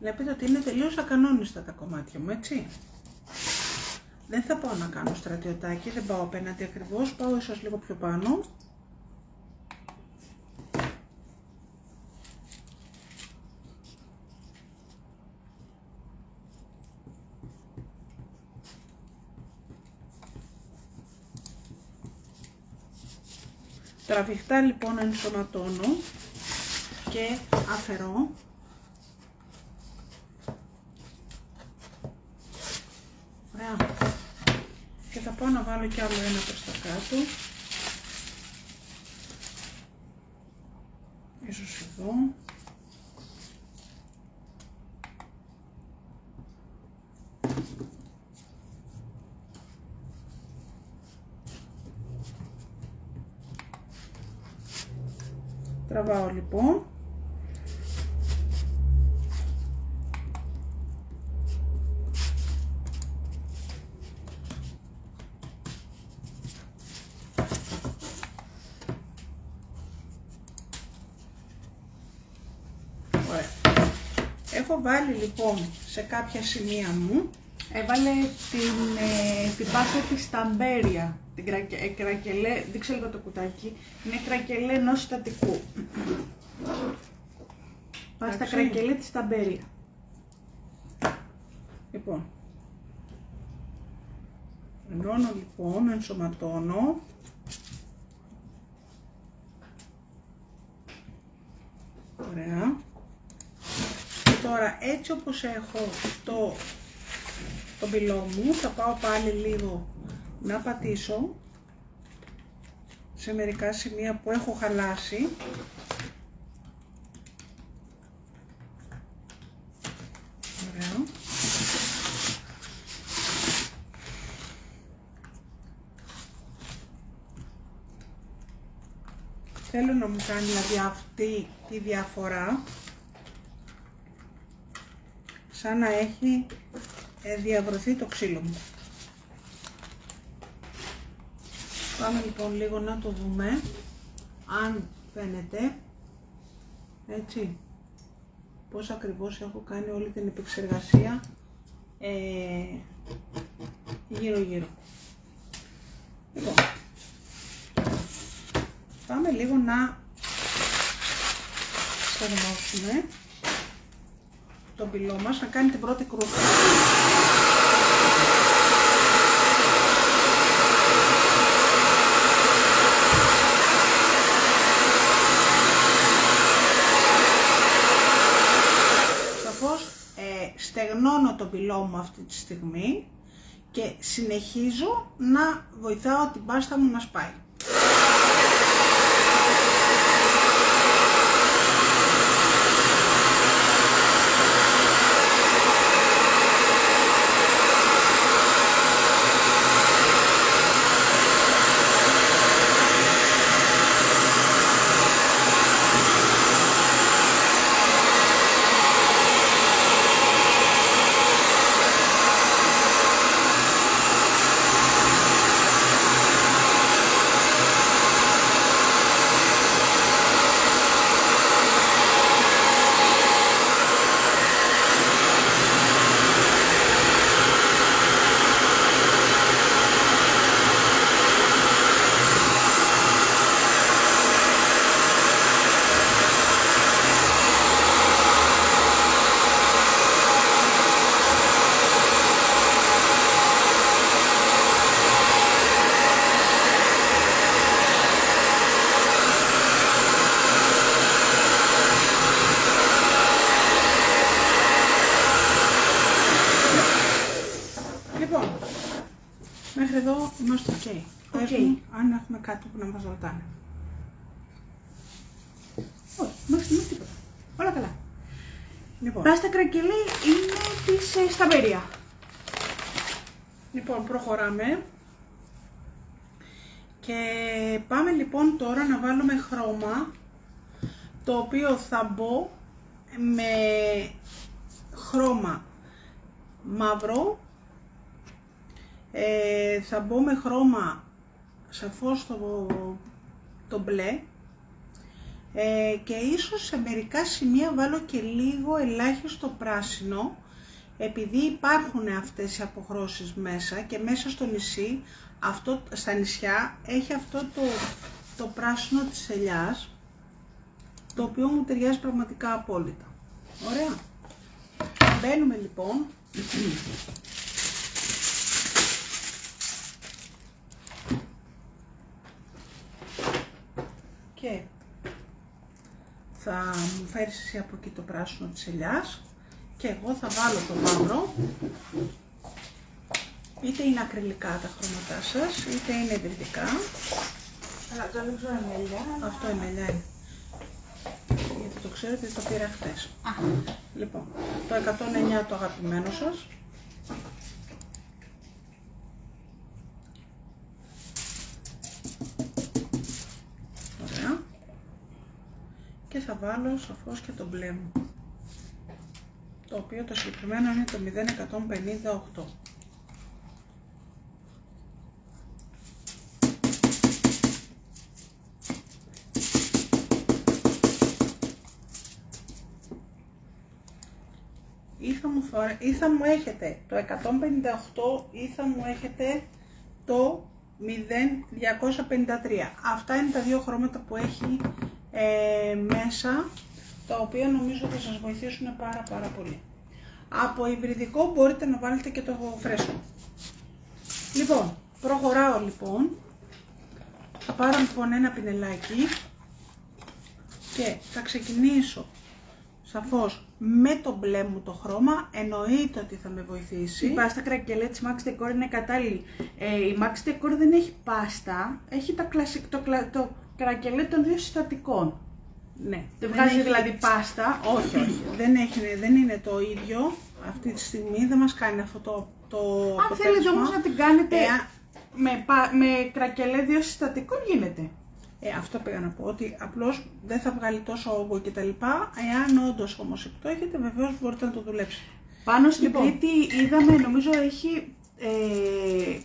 Βλέπετε ότι είναι τελείως ακανόνιστα τα κομμάτια μου, έτσι. Δεν θα πάω να κάνω στρατιωτάκι, δεν πάω απέναντι ακριβώς, πάω ίσως λίγο πιο πάνω. Τραβηχτά λοιπόν ενσωματώνω και αφαιρώ. Ωραία. Και θα πάω να βάλω κι άλλο ένα προς τα κάτω. Ίσως εδώ. Τραβάω λοιπόν. Ωραία. Έχω βάλει λοιπόν σε κάποια σημεία μου Έβαλε την, ε, την πάσα της ταμπέρια. Την κρακε, ε, κρακελέ, δείξε λίγο το κουτάκι. Είναι κρακελέ ενός συστατικού. Πάστα Εντάξει. κρακελέ της ταμπέρια. Λοιπόν, ενώνω λοιπόν, ενσωματώνω. Ωραία. Και τώρα έτσι όπως έχω το, το μπυλό μου, θα πάω πάλι λίγο να πατήσω σε μερικά σημεία που έχω χαλάσει. Ωραία. Θέλω να μου κάνει δηλαδή αυτή τη διαφορά σαν να έχει ε, διαβρωθεί το ξύλο μου. Πάμε λοιπόν λίγο να το δούμε αν φαίνεται έτσι πώς ακριβώς έχω κάνει όλη την επεξεργασία ε, γύρω γύρω. Λοιπόν, πάμε λίγο να στεγνώσουμε το πυλό μας, να κάνει την πρώτη κρούστα. Σαφώς ε, στεγνώνω το πυλό μου αυτή τη στιγμή και συνεχίζω να βοηθάω την πάστα μου να σπάει. Λοιπόν, μέχρι εδώ είμαστε ok. Πες Οκ. μου αν έχουμε κάτι που να μας ρωτάνε. Όχι, μέχρι στιγμής τίποτα. Όλα καλά. Λοιπόν, Πάστα κρακελέ είναι της ε, Stamperia. λοιπόν, προχωράμε. Και πάμε λοιπόν τώρα να βάλουμε χρώμα το οποίο θα μπω με χρώμα μαύρο. Ε, θα μπω με χρώμα σαφώς το, το μπλε. Ε, και ίσως σε μερικά σημεία βάλω και λίγο ελάχιστο πράσινο επειδή υπάρχουν αυτές οι αποχρώσεις μέσα και μέσα στο νησί, αυτό, στα νησιά, έχει αυτό το, το πράσινο της ελιάς το οποίο μου ταιριάζει πραγματικά απόλυτα. Ωραία. Μπαίνουμε λοιπόν και θα μου φέρεις εσύ από εκεί το πράσινο της ελιάς και εγώ θα βάλω το μαύρο είτε είναι ακριλικά τα χρώματά σας, είτε είναι υβριδικά. Αλλά το δεν ξέρω αν είναι Αυτό είναι ελιά είναι. Γιατί το ξέρω ότι το πήρα χτες. Λοιπόν, το 109 το αγαπημένο σας. Ωραία. Και θα βάλω σαφώς και το μπλε μου. Το οποίο το συγκεκριμένο είναι το 0158. Ή θα μου, φορε... ή θα μου έχετε το 158 ή θα μου έχετε το 0253. Αυτά είναι τα δύο χρώματα που έχει ε, μέσα, τα οποία νομίζω θα σας βοηθήσουν πάρα πάρα πολύ. Από υβριδικό μπορείτε να βάλετε και το φρέσκο. Λοιπόν, προχωράω λοιπόν. Θα πάρω λοιπόν ένα πινελάκι και θα ξεκινήσω σαφώς με το μπλε μου το χρώμα, εννοείται ότι θα με βοηθήσει. Η πάστα κρακελέ της Max Decor είναι κατάλληλη. Ε, η Max Decor δεν έχει πάστα, έχει τα κλασικ, το, το κρακελέ των δύο συστατικών. Ναι. Δεν βγάζει έχει... δηλαδή πάστα. Όχι, όχι. δεν, έχει, δεν είναι το ίδιο. Αυτή τη στιγμή δεν μας κάνει αυτό το, το Αν θέλετε όμως να την κάνετε ε, με, με κρακελέ δύο συστατικών γίνεται. Ε, αυτό πήγα να πω, ότι απλώς δεν θα βγάλει τόσο όγκο κτλ. Εάν όντως όμως επιτόχετε, βεβαίως μπορείτε να το δουλέψετε. Πάνω στην λοιπόν. Κρήτη είδαμε, νομίζω έχει, ε,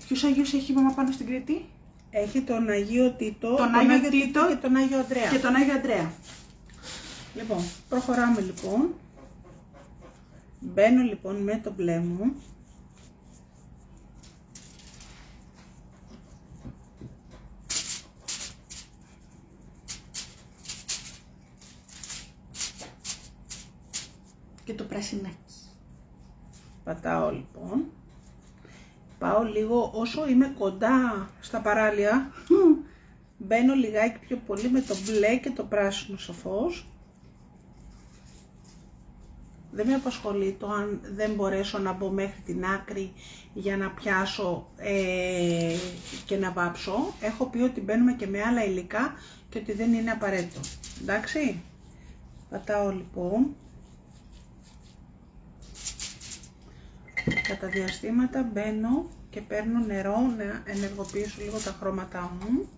ποιους Αγίους έχει η μαμά πάνω στην Κρήτη; Έχει τον Αγίο Τίτο, τον, τον Άγιο Τίτο και τον Άγιο Αντρέα. Και τον Άγιο Αντρέα. Λοιπόν, προχωράμε λοιπόν. Μπαίνω λοιπόν με το μπλε μου και το πρασινάκι. Πατάω λοιπόν. Πάω λίγο όσο είμαι κοντά στα παράλια. Μπαίνω λιγάκι πιο πολύ με το μπλε και το πράσινο σαφώς. Δεν με απασχολεί το αν δεν μπορέσω να μπω μέχρι την άκρη για να πιάσω ε, και να βάψω. Έχω πει ότι μπαίνουμε και με άλλα υλικά και ότι δεν είναι απαραίτητο. Εντάξει. Πατάω λοιπόν. Κατά διαστήματα μπαίνω και παίρνω νερό να ενεργοποιήσω λίγο τα χρώματά μου.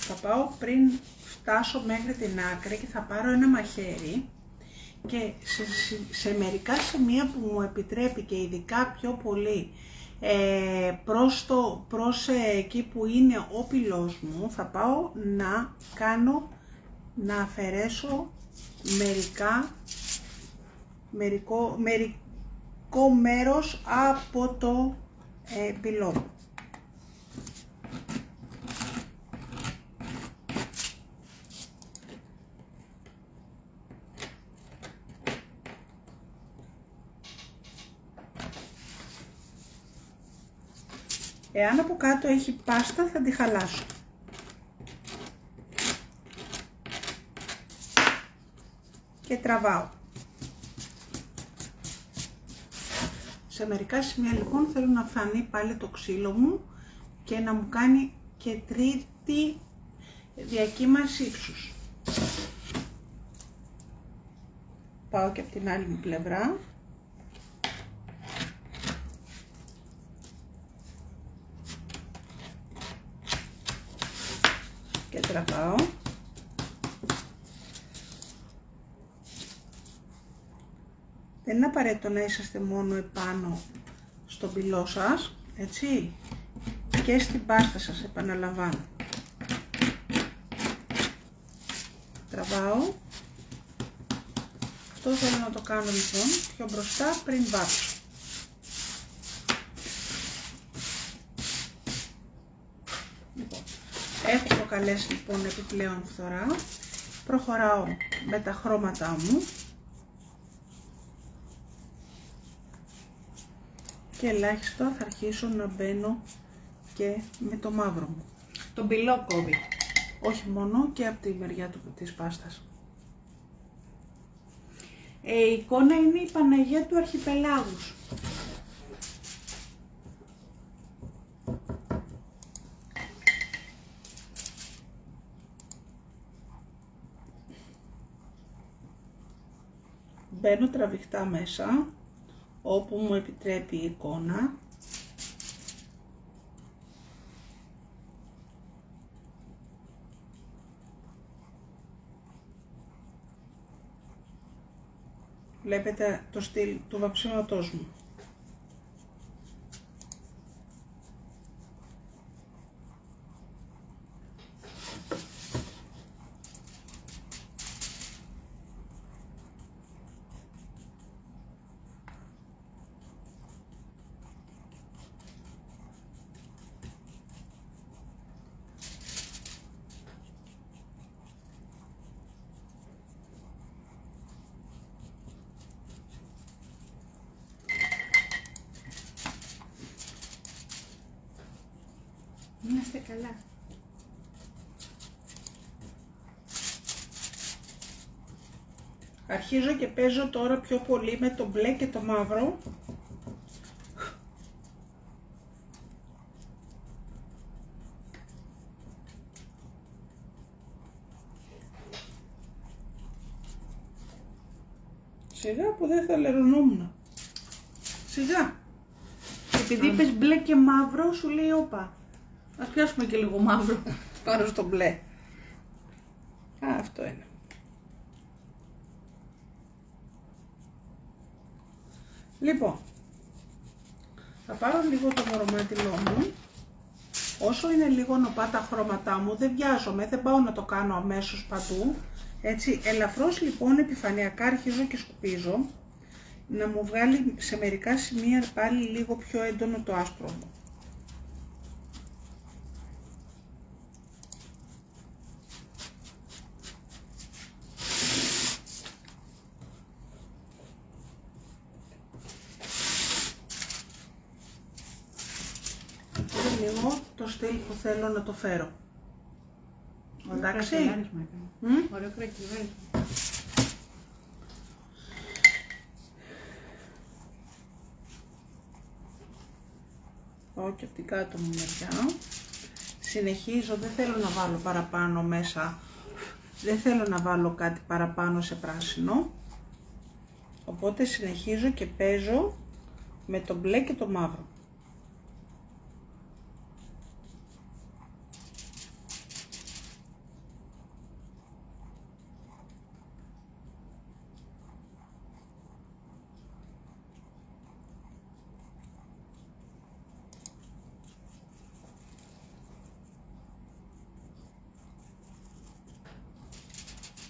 Θα πάω πριν φτάσω μέχρι την άκρη και θα πάρω ένα μαχαίρι και σε, σε, μερικά σημεία που μου επιτρέπει και ειδικά πιο πολύ ε, προς, το, προς ε, εκεί που είναι ο πυλός μου θα πάω να κάνω να αφαιρέσω μερικά μερικό, μερικό μέρος από το ε, πυλό Εάν από κάτω έχει πάστα θα τη χαλάσω. Και τραβάω. Σε μερικά σημεία λοιπόν θέλω να φανεί πάλι το ξύλο μου και να μου κάνει και τρίτη διακύμαση ύψους. Πάω και από την άλλη μου πλευρά. τραβάω. Δεν είναι απαραίτητο να είσαστε μόνο επάνω στον πυλό σας, έτσι, και στην πάστα σας, επαναλαμβάνω. Τραβάω. Αυτό θέλω να το κάνω λοιπόν πιο μπροστά πριν βάψω. Έχω προκαλέσει λοιπόν επιπλέον φθορά. προχωράω με τα χρώματά μου και ελάχιστα θα αρχίσω να μπαίνω και με το μαύρο μου. Τον πυλό κόβει. Όχι μόνο και από τη μεριά του, της πάστας. Ε, η εικόνα είναι η Παναγία του Αρχιπελάγους. Μπαίνω τραβηχτά μέσα, όπου μου επιτρέπει η εικόνα. Βλέπετε το στυλ του βαψίματός μου. Αρχίζω και παίζω τώρα πιο πολύ με το μπλε και το μαύρο. Σιγά που δεν θα λερωνόμουν. Σιγά. Επειδή είπες μπλε και μαύρο, σου λέει όπα. Ας πιάσουμε και λίγο μαύρο. Πάνω στο μπλε. Α, αυτό είναι. Λοιπόν, θα πάρω λίγο το μορομάτιλό μου. Όσο είναι λίγο νοπά τα χρώματά μου, δεν βιάζομαι, δεν πάω να το κάνω αμέσως παντού. Έτσι, ελαφρώς λοιπόν επιφανειακά αρχίζω και σκουπίζω να μου βγάλει σε μερικά σημεία πάλι λίγο πιο έντονο το άσπρο μου. Και λίγο το στυλ που θέλω να το φέρω. Εντάξει. Μμ. Ωραίο κρακελάρισμα. πάω και από την κάτω μου μεριά. Συνεχίζω, δεν θέλω να βάλω παραπάνω μέσα, δεν θέλω να βάλω κάτι παραπάνω σε πράσινο. Οπότε συνεχίζω και παίζω με το μπλε και το μαύρο.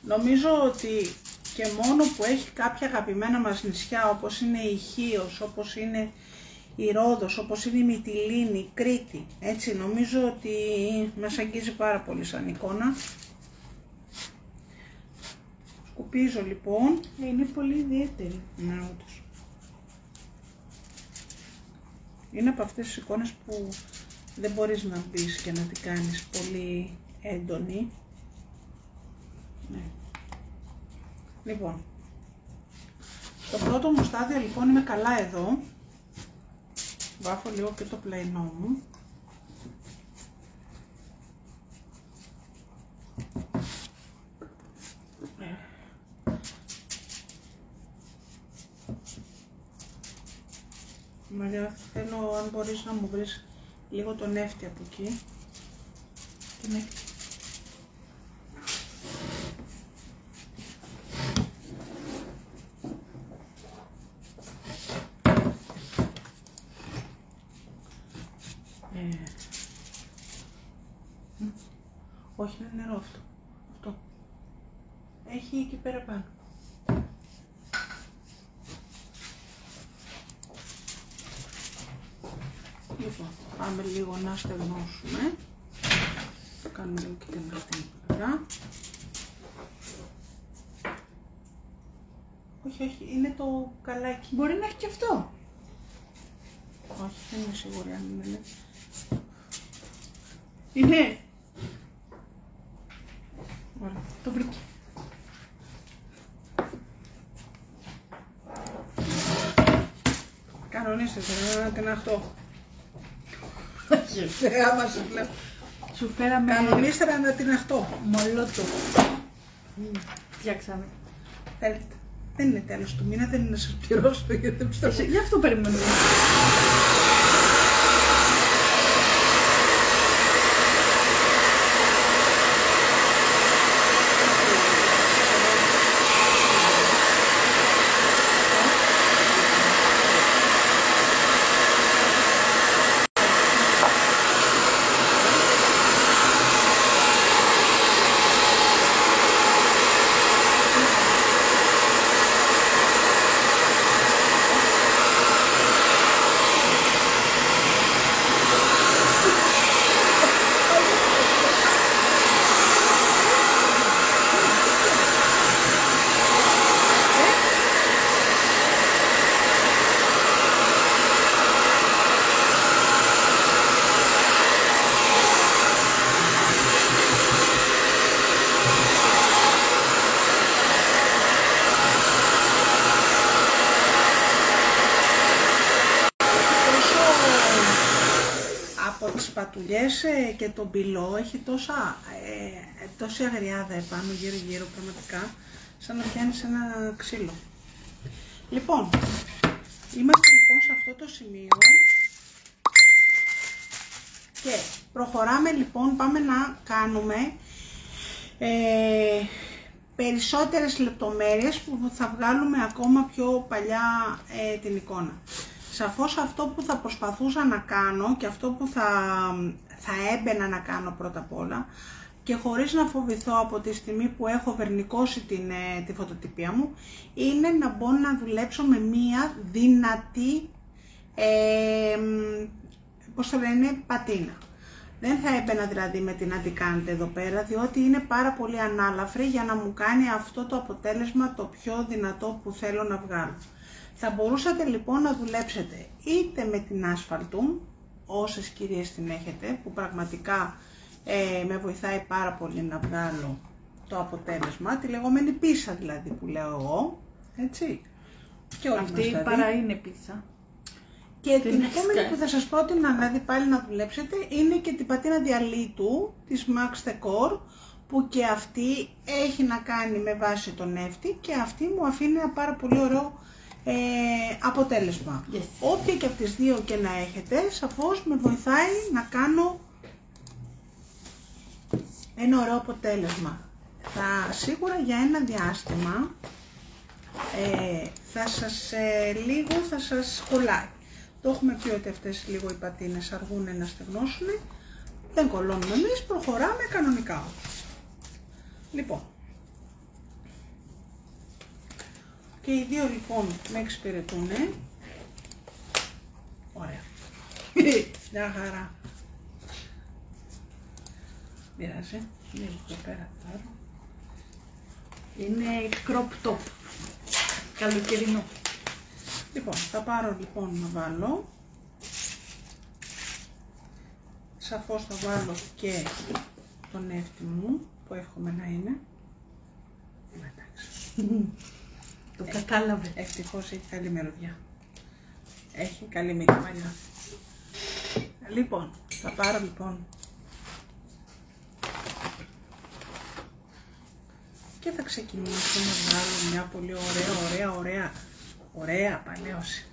Νομίζω ότι και μόνο που έχει κάποια αγαπημένα μας νησιά όπως είναι η Χίος, όπως είναι η Ρόδος, όπως είναι η Μυτιλίνη, η Κρήτη, έτσι νομίζω ότι μας αγγίζει πάρα πολύ σαν εικόνα. Σκουπίζω λοιπόν. Είναι πολύ ιδιαίτερη. Ναι, όντως. Είναι από αυτές τις εικόνες που δεν μπορείς να μπεις και να την κάνεις πολύ έντονη. Ναι. Λοιπόν, στο πρώτο μου στάδιο λοιπόν είμαι καλά εδώ. Βάφω λίγο και το πλαϊνό μου. Μαρία, θέλω αν μπορείς να μου βρεις λίγο τον νεύτη από εκεί. Τον νεύτη. Ε. Μ. Όχι, είναι νερό αυτό. Αυτό. Έχει εκεί πέρα πάνω. Λοιπόν, πάμε λίγο να στεγνώσουμε. Θα κάνουμε λίγο και την αυτή την πλευρά. Όχι, όχι, είναι το καλάκι. Μπορεί να έχει και αυτό. Όχι, δεν είμαι σίγουρη αν είναι. ναι. Είναι. Ωραία. Το βρήκε. Κανονίστε, θέλω να την αχτώ. Ε, Άμα σε βλέπω. Σου φέραμε Κανονίστε να την αχτώ. μολότο. Φτιάξαμε. Θέλετε. Δεν είναι τέλος του μήνα, δεν είναι να σας πληρώσω γιατί δεν πιστεύω. Γι' αυτό περιμένουμε. Τόσο από τις πατουλιές ε, και τον πυλό έχει τόσα, ε, τόση αγριάδα επάνω γύρω γύρω πραγματικά σαν να πιάνεις ένα ξύλο. Λοιπόν, είμαστε λοιπόν σε αυτό το σημείο και προχωράμε λοιπόν, πάμε να κάνουμε ε, περισσότερες λεπτομέρειες που θα βγάλουμε ακόμα πιο παλιά ε, την εικόνα. Σαφώς αυτό που θα προσπαθούσα να κάνω και αυτό που θα, θα έμπαινα να κάνω πρώτα απ' όλα και χωρίς να φοβηθώ από τη στιγμή που έχω βερνικώσει την, ε, τη φωτοτυπία μου είναι να μπω να δουλέψω με μία δυνατή ε, μ, πώς το λένε, πατίνα. Δεν θα έμπαινα δηλαδή με την αντικάντε εδώ πέρα, διότι είναι πάρα πολύ ανάλαφρη για να μου κάνει αυτό το αποτέλεσμα το πιο δυνατό που θέλω να βγάλω. Θα μπορούσατε λοιπόν να δουλέψετε είτε με την Asphalt, όσες κυρίες την έχετε, που πραγματικά ε, με βοηθάει πάρα πολύ να βγάλω το αποτέλεσμα, τη λεγόμενη πίσα δηλαδή που λέω εγώ, έτσι. Και όλοι μας Αυτή δηλαδή. παρά είναι πίτσα. Και Την την έχεις επόμενη κάνει. που θα σας πρότεινα δηλαδή πάλι να δουλέψετε είναι και την πατίνα διαλύτου της Max Decor που και αυτή έχει να κάνει με βάση τον νεύτη και αυτή μου αφήνει ένα πάρα πολύ ωραίο ε, αποτέλεσμα. Yes. Όποια και από τις δύο και να έχετε, σαφώς με βοηθάει να κάνω ένα ωραίο αποτέλεσμα. Θα σίγουρα για ένα διάστημα ε, θα σας ε, λίγο θα σας κολλάει. Το έχουμε πει ότι αυτές λίγο οι πατίνες αργούν να στεγνώσουν. Δεν κολλώνουμε εμείς, προχωράμε κανονικά όμως. Λοιπόν. Και οι δύο λοιπόν με εξυπηρετούν. Ωραία. Μια χαρά. Μοιράζει. Λίγο εδώ πέρα θα πάρω. Είναι crop top. Καλοκαιρινό. Λοιπόν, θα πάρω λοιπόν να βάλω. Σαφώς θα βάλω και τον έφτη μου, που εύχομαι να είναι. Εντάξει. Το κατάλαβε. Ευτυχώς έχει καλή μυρωδιά. Έχει καλή μύτη παλιά. Λοιπόν, θα πάρω λοιπόν και θα ξεκινήσω να βγάλω μια πολύ ωραία, ωραία, ωραία, ωραία παλαίωση.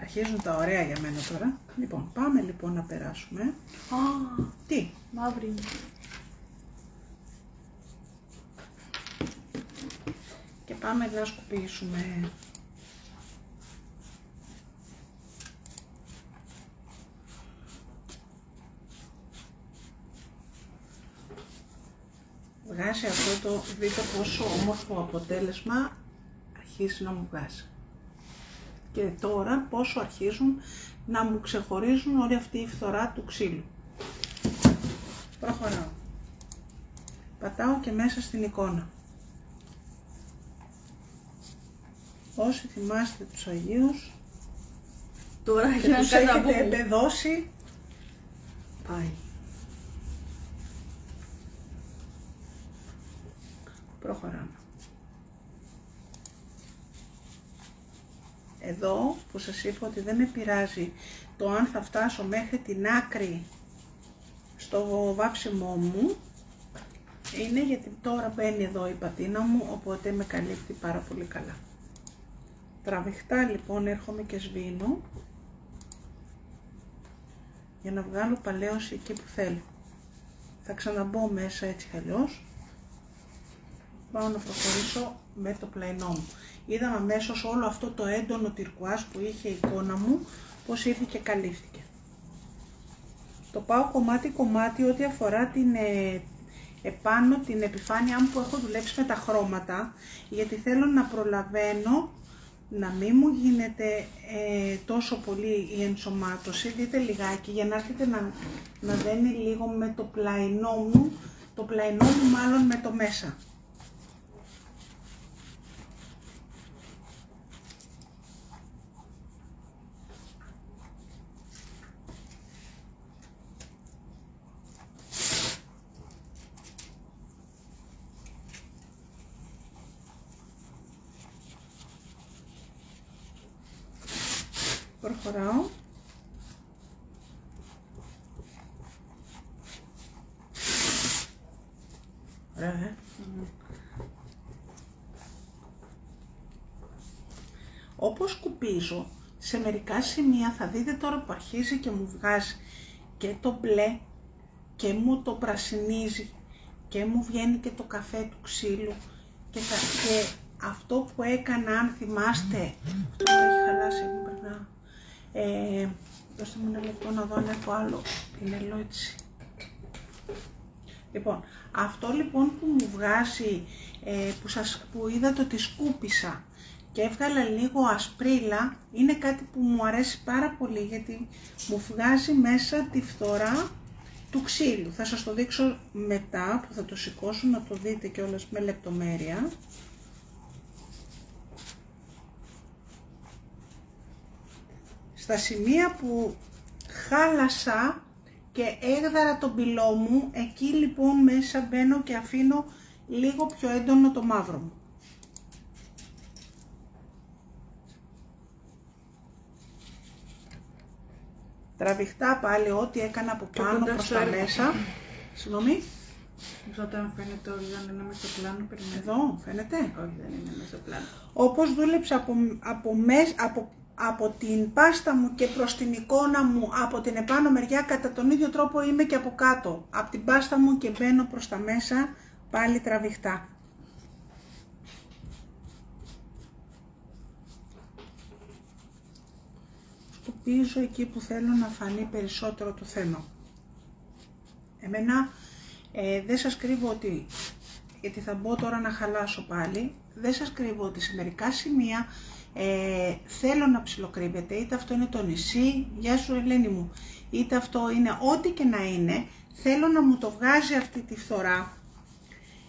Αρχίζουν τα ωραία για μένα τώρα. Λοιπόν, πάμε λοιπόν να περάσουμε. Α, Τι, μαύρη και πάμε να σκουπίσουμε. Βγάζει αυτό το, δείτε πόσο όμορφο αποτέλεσμα αρχίζει να μου βγάζει. Και τώρα πόσο αρχίζουν να μου ξεχωρίζουν όλη αυτή η φθορά του ξύλου. Προχωράω. Πατάω και μέσα στην εικόνα. Όσοι θυμάστε τους Αγίους Τώρα και για τους να έχετε καταβούμε. εμπεδώσει, πάει. Προχωράμε. Εδώ που σας είπα ότι δεν με πειράζει το αν θα φτάσω μέχρι την άκρη στο βάψιμό μου είναι γιατί τώρα μπαίνει εδώ η πατίνα μου οπότε με καλύπτει πάρα πολύ καλά. Τραβηχτά λοιπόν έρχομαι και σβήνω για να βγάλω παλαίωση εκεί που θέλω. Θα ξαναμπω μέσα έτσι κι αλλιώς. Πάω να προχωρήσω με το πλαϊνό μου. Είδαμε αμέσως όλο αυτό το έντονο τυρκουάζ που είχε η εικόνα μου, πως ήρθε και καλύφθηκε. Το πάω κομμάτι κομμάτι ό,τι αφορά την ε, επάνω την επιφάνειά μου που έχω δουλέψει με τα χρώματα, γιατί θέλω να προλαβαίνω να μην μου γίνεται ε, τόσο πολύ η ενσωμάτωση, δείτε λιγάκι για να έρχεται να, να δένει λίγο με το πλαϊνό μου, το πλαϊνό μου μάλλον με το μέσα. Προχωράω. Ωραία, ε. Όπως σκουπίζω, σε μερικά σημεία θα δείτε τώρα που αρχίζει και μου βγάζει και το μπλε και μου το πρασινίζει και μου βγαίνει και το καφέ του ξύλου και, θα, και αυτό που έκανα, αν θυμάστε, αυτό που έχει χαλάσει, μου περνά. Ε, δώστε μου ένα λεπτό να δω αν έχω άλλο πινελό έτσι. Λοιπόν, αυτό λοιπόν που μου βγάζει, ε, που, σας, που είδατε ότι σκούπισα και έβγαλα λίγο ασπρίλα, είναι κάτι που μου αρέσει πάρα πολύ γιατί μου βγάζει μέσα τη φθορά του ξύλου. Θα σας το δείξω μετά που θα το σηκώσω να το δείτε κιόλας με λεπτομέρεια. Στα σημεία που χάλασα και έγδαρα τον πυλό μου, εκεί λοιπόν μέσα μπαίνω και αφήνω λίγο πιο έντονο το μαύρο μου. Τραβηχτά πάλι ό,τι έκανα από Πιο πάνω κοντάς προς στο τα έργο. μέσα. Συγγνώμη, Όταν φαίνεται ο Ριάν είναι μέσα στο πλάνο, περιμένω. εδώ φαίνεται. Όχι, δεν είναι μέσα στο πλάνο. Όπως δούλεψα από, από, μες, από, από την πάστα μου και προς την εικόνα μου από την επάνω μεριά, κατά τον ίδιο τρόπο είμαι και από κάτω. Από την πάστα μου και μπαίνω προς τα μέσα, πάλι τραβηχτά. Σκουπίζω εκεί που θέλω να φανεί περισσότερο το θέμα. Εμένα ε, δεν σας κρύβω ότι, γιατί θα μπω τώρα να χαλάσω πάλι, δεν σας κρύβω ότι σε μερικά σημεία ε, θέλω να ψιλοκρύβεται, είτε αυτό είναι το νησί, γεια σου Ελένη μου, είτε αυτό είναι ό,τι και να είναι, θέλω να μου το βγάζει αυτή τη φθορά,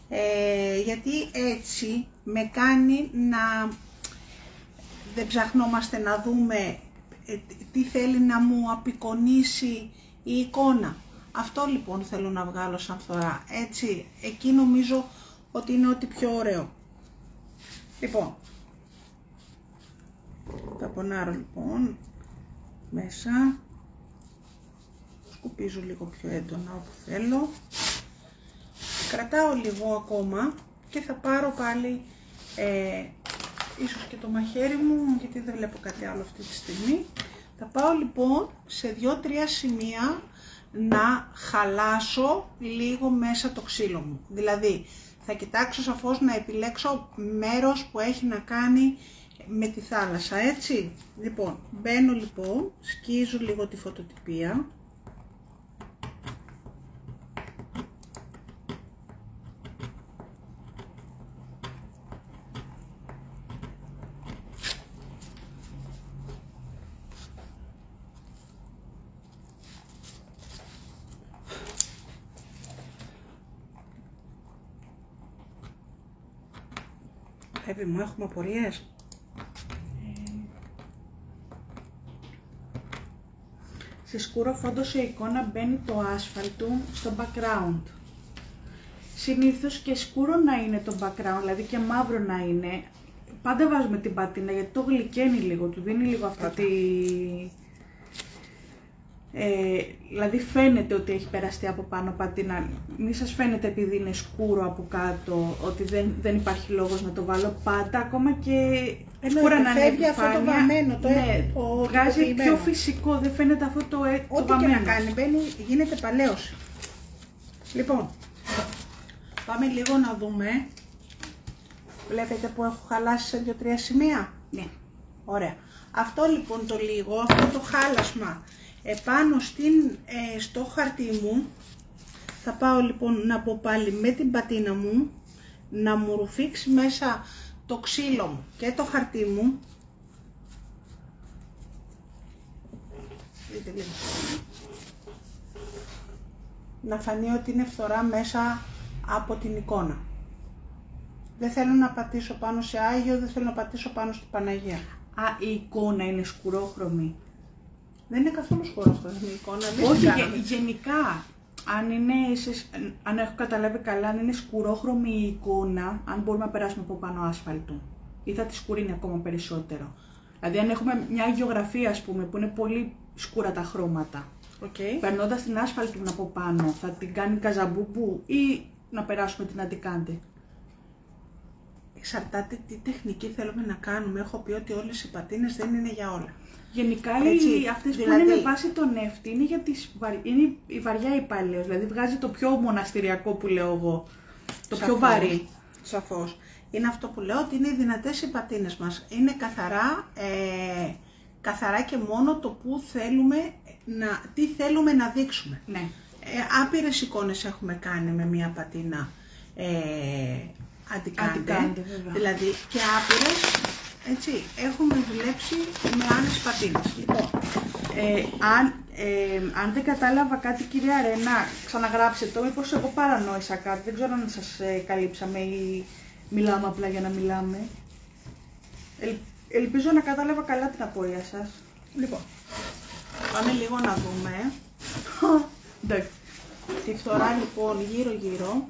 ε, γιατί έτσι με κάνει να δεν ψαχνόμαστε να δούμε ε, τι θέλει να μου απεικονίσει η εικόνα. Αυτό λοιπόν θέλω να βγάλω σαν φθορά. Έτσι, εκεί νομίζω ότι είναι ό,τι πιο ωραίο. Λοιπόν, θα πονάρω λοιπόν μέσα. Σκουπίζω λίγο πιο έντονα όπου θέλω. Κρατάω λίγο ακόμα και θα πάρω πάλι ε, ίσως και το μαχαίρι μου, γιατί δεν βλέπω κάτι άλλο αυτή τη στιγμή. Θα πάω λοιπόν σε δύο-τρία σημεία να χαλάσω λίγο μέσα το ξύλο μου. Δηλαδή, θα κοιτάξω σαφώς να επιλέξω μέρος που έχει να κάνει με τη θάλασσα, έτσι. Λοιπόν, μπαίνω λοιπόν, σκίζω λίγο τη φωτοτυπία. έχουμε απορίες. Σε σκούρο φόντος σε εικόνα μπαίνει το άσφαλτο στο background. Συνήθως και σκούρο να είναι το background, δηλαδή και μαύρο να είναι. Πάντα βάζουμε την πατίνα γιατί το γλυκαίνει λίγο, του δίνει λίγο αυτή τη... Ε, δηλαδή φαίνεται ότι έχει περαστεί από πάνω πατίνα. Μη σας φαίνεται επειδή είναι σκούρο από κάτω ότι δεν, δεν υπάρχει λόγος να το βάλω πάντα, ακόμα και Εννοείται, σκούρα να είναι φεύγει αυτό το επιφάνεια. βαμμένο, το- ναι, το βγάζει τυποποιημένο. πιο φυσικό, δεν φαίνεται αυτό το, ε, το Ό,τι και βαμμένο. να κάνει, μπαίνει, γίνεται παλαίωση. Λοιπόν, πάμε λίγο να δούμε. Βλέπετε που έχω χαλάσει σε δύο-τρία σημεία; Ναι. Ωραία. Αυτό λοιπόν το λίγο, αυτό το χάλασμα επάνω στην, ε, στο χαρτί μου, θα πάω λοιπόν να πω πάλι με την πατίνα μου, να μου ρουφήξει μέσα το ξύλο μου και το χαρτί μου. Δείτε λίγο. Να φανεί ότι είναι φθορά μέσα από την εικόνα. Δεν θέλω να πατήσω πάνω σε Άγιο, δεν θέλω να πατήσω πάνω στην Παναγία. Α, η εικόνα είναι σκουρόχρωμη. Δεν είναι καθόλου σκουρόχρωμη η εικόνα. εμείς Όχι, την γε- κάναμε. γενικά. Αν, είναι σε- αν έχω καταλάβει καλά, αν είναι σκουρόχρωμη η εικόνα, αν μπορούμε να περάσουμε από πάνω άσφαλτο. Ή θα τη σκουρίνει ακόμα περισσότερο. Δηλαδή, αν έχουμε μια αγιογραφία, ας πούμε, που είναι πολύ σκούρα τα χρώματα, Οκ. περνώντας την άσφαλτο από πάνω, θα την κάνει καζαμπούμπου ή να περάσουμε την αντικάντε. Εξαρτάται τι τεχνική θέλουμε να κάνουμε. Έχω πει ότι όλες οι πατίνες δεν είναι για όλα. Γενικά Έτσι, οι, αυτές που δηλαδή- είναι με βάση τον νεύτη είναι, για τις, βαρ- είναι η βαριά υπαλλήλως, δηλαδή βγάζει το πιο μοναστηριακό που λέω εγώ, το πιο Σαφώς. βαρύ. Σαφώς. Είναι αυτό που λέω ότι είναι δυνατές οι πατίνες μας. Είναι καθαρά, ε, καθαρά και μόνο το που θέλουμε να, τι θέλουμε να δείξουμε. Ναι. Ε, άπειρες εικόνες έχουμε κάνει με μία πατίνα ε, αντικάντε. Αντικάντε, βέβαια. δηλαδή και άπειρες, έτσι, έχουμε δουλέψει με άλλες πατίνες. Λοιπόν, Ε, αν, ε, αν δεν κατάλαβα κάτι κυρία Ρένα, ξαναγράψτε το, μήπως εγώ παρανόησα κάτι, δεν ξέρω αν σας ε, καλύψαμε ή μιλάμε απλά για να μιλάμε. Ελ- ελπίζω να κατάλαβα καλά την απορία σας. λοιπόν, πάμε λίγο να δούμε. Εντάξει. Τη φθορά λοιπόν γύρω γύρω,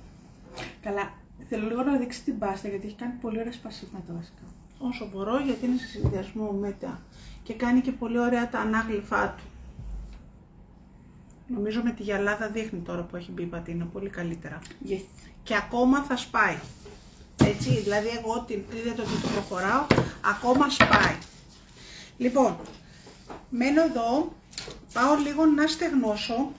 Καλά, θέλω λίγο να δείξει την πάστα γιατί έχει κάνει πολύ ωραία σπασίματα βασικά. Όσο μπορώ γιατί είναι σε συνδυασμό με τα και κάνει και πολύ ωραία τα ανάγλυφά του. Νομίζω με τη γυαλάδα δείχνει τώρα που έχει μπει η πατίνα πολύ καλύτερα. Yes. Και ακόμα θα σπάει. Έτσι, δηλαδή εγώ την, είδατε ότι το προχωράω, ακόμα σπάει. Λοιπόν, μένω εδώ, πάω λίγο να στεγνώσω.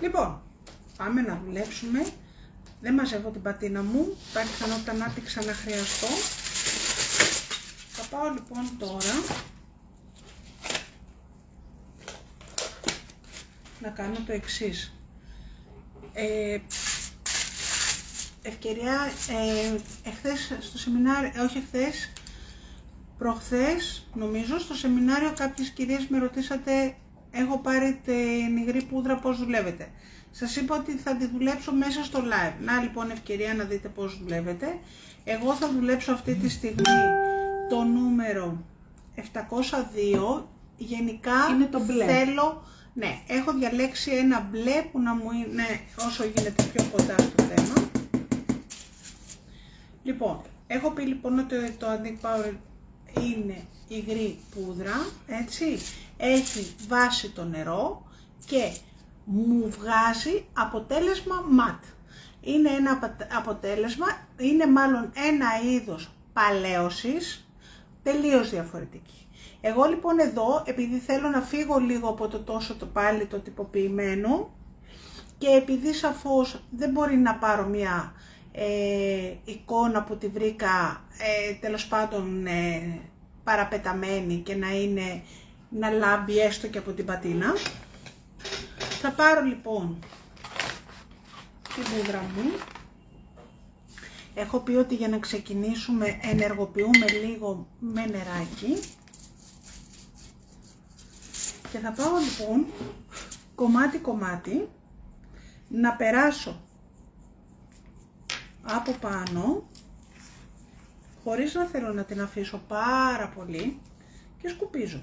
Λοιπόν, πάμε να δουλέψουμε. Δεν μαζεύω την πατίνα μου, υπάρχει πιθανότητα να τη ξαναχρειαστώ. Θα πάω λοιπόν τώρα να κάνω το εξής. Ε, ευκαιρία, ε, εχθές στο σεμινάριο, ε, όχι εχθές, προχθές νομίζω στο σεμινάριο κάποιες κυρίες με ρωτήσατε έχω πάρει την υγρή πούδρα πώς δουλεύετε; Σας είπα ότι θα τη δουλέψω μέσα στο live. Να λοιπόν ευκαιρία να δείτε πώς δουλεύετε. Εγώ θα δουλέψω αυτή τη στιγμή το νούμερο 702. Γενικά Είναι το μπλε. θέλω, ναι, έχω διαλέξει ένα μπλε που να μου είναι όσο γίνεται πιο κοντά στο θέμα. Λοιπόν, έχω πει λοιπόν ότι το Antique Power είναι υγρή πούδρα, έτσι. Έχει βάσει το νερό και μου βγάζει αποτέλεσμα ματ. Είναι ένα απα- αποτέλεσμα, είναι μάλλον ένα είδος παλαίωσης, τελείως διαφορετική. Εγώ λοιπόν εδώ, επειδή θέλω να φύγω λίγο από το τόσο το πάλι το τυποποιημένο, και επειδή σαφώς δεν μπορεί να πάρω μια ε, εικόνα που τη βρήκα ε, τέλος πάντων ε, παραπεταμένη και να είναι να λάμπει έστω και από την πατίνα. Θα πάρω λοιπόν την πούδρα μου. Έχω πει ότι για να ξεκινήσουμε ενεργοποιούμε λίγο με νεράκι. Και θα πάω λοιπόν κομμάτι κομμάτι να περάσω από πάνω χωρίς να θέλω να την αφήσω πάρα πολύ και σκουπίζω.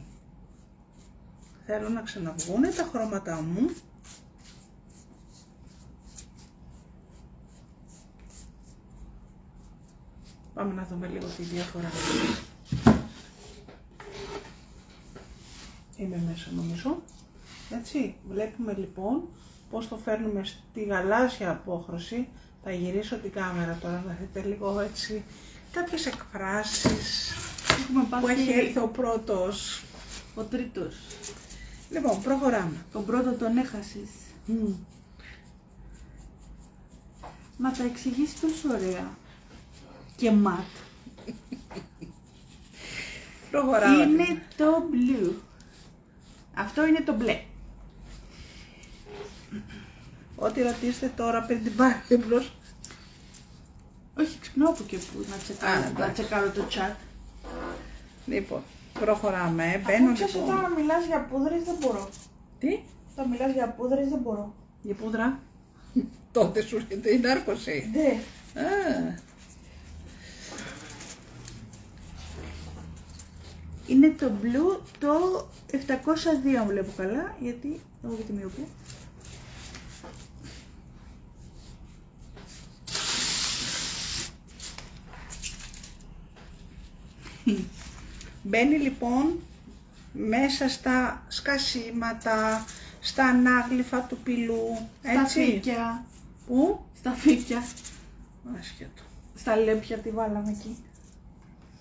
Θέλω να ξαναβγούν τα χρώματα μου. Πάμε να δούμε λίγο τη διαφορά. Είμαι μέσα νομίζω. Έτσι, βλέπουμε λοιπόν πώς το φέρνουμε στη γαλάζια απόχρωση. Θα γυρίσω την κάμερα τώρα να δείτε λίγο έτσι κάποιες εκφράσεις που έχει έρθει ο πρώτος. Ο τρίτος. Λοιπόν, προχωράμε. Τον πρώτο τον έχασες. Mm. Μα τα εξηγείς τόσο ωραία. Και ματ. Προχωράμε. Είναι το blue. Αυτό είναι το μπλε. Ό,τι ρωτήσετε τώρα πριν την πάρετε μπρος. Όχι, ξυπνάω από και που να τσεκάρω, Α, να εντάξει. τσεκάρω το chat. Λοιπόν, προχωράμε. Μπαίνω Αφού λοιπόν. τώρα μιλάς για πούδρες δεν μπορώ. Τι, Όταν μιλάς για πούδρες δεν μπορώ. για πούδρα; Τότε σου έρχεται η νάρκωση. Ναι. Α, Είναι το blue το 702 αν βλέπω καλά, γιατί έχω και τη μοιοπία. Μπαίνει λοιπόν μέσα στα σκασίματα, στα ανάγλυφα του πυλού, Στα έτσι. φύκια, Πού; στα φύκια, Άσχετο. στα λέπια τη βάλαμε εκεί.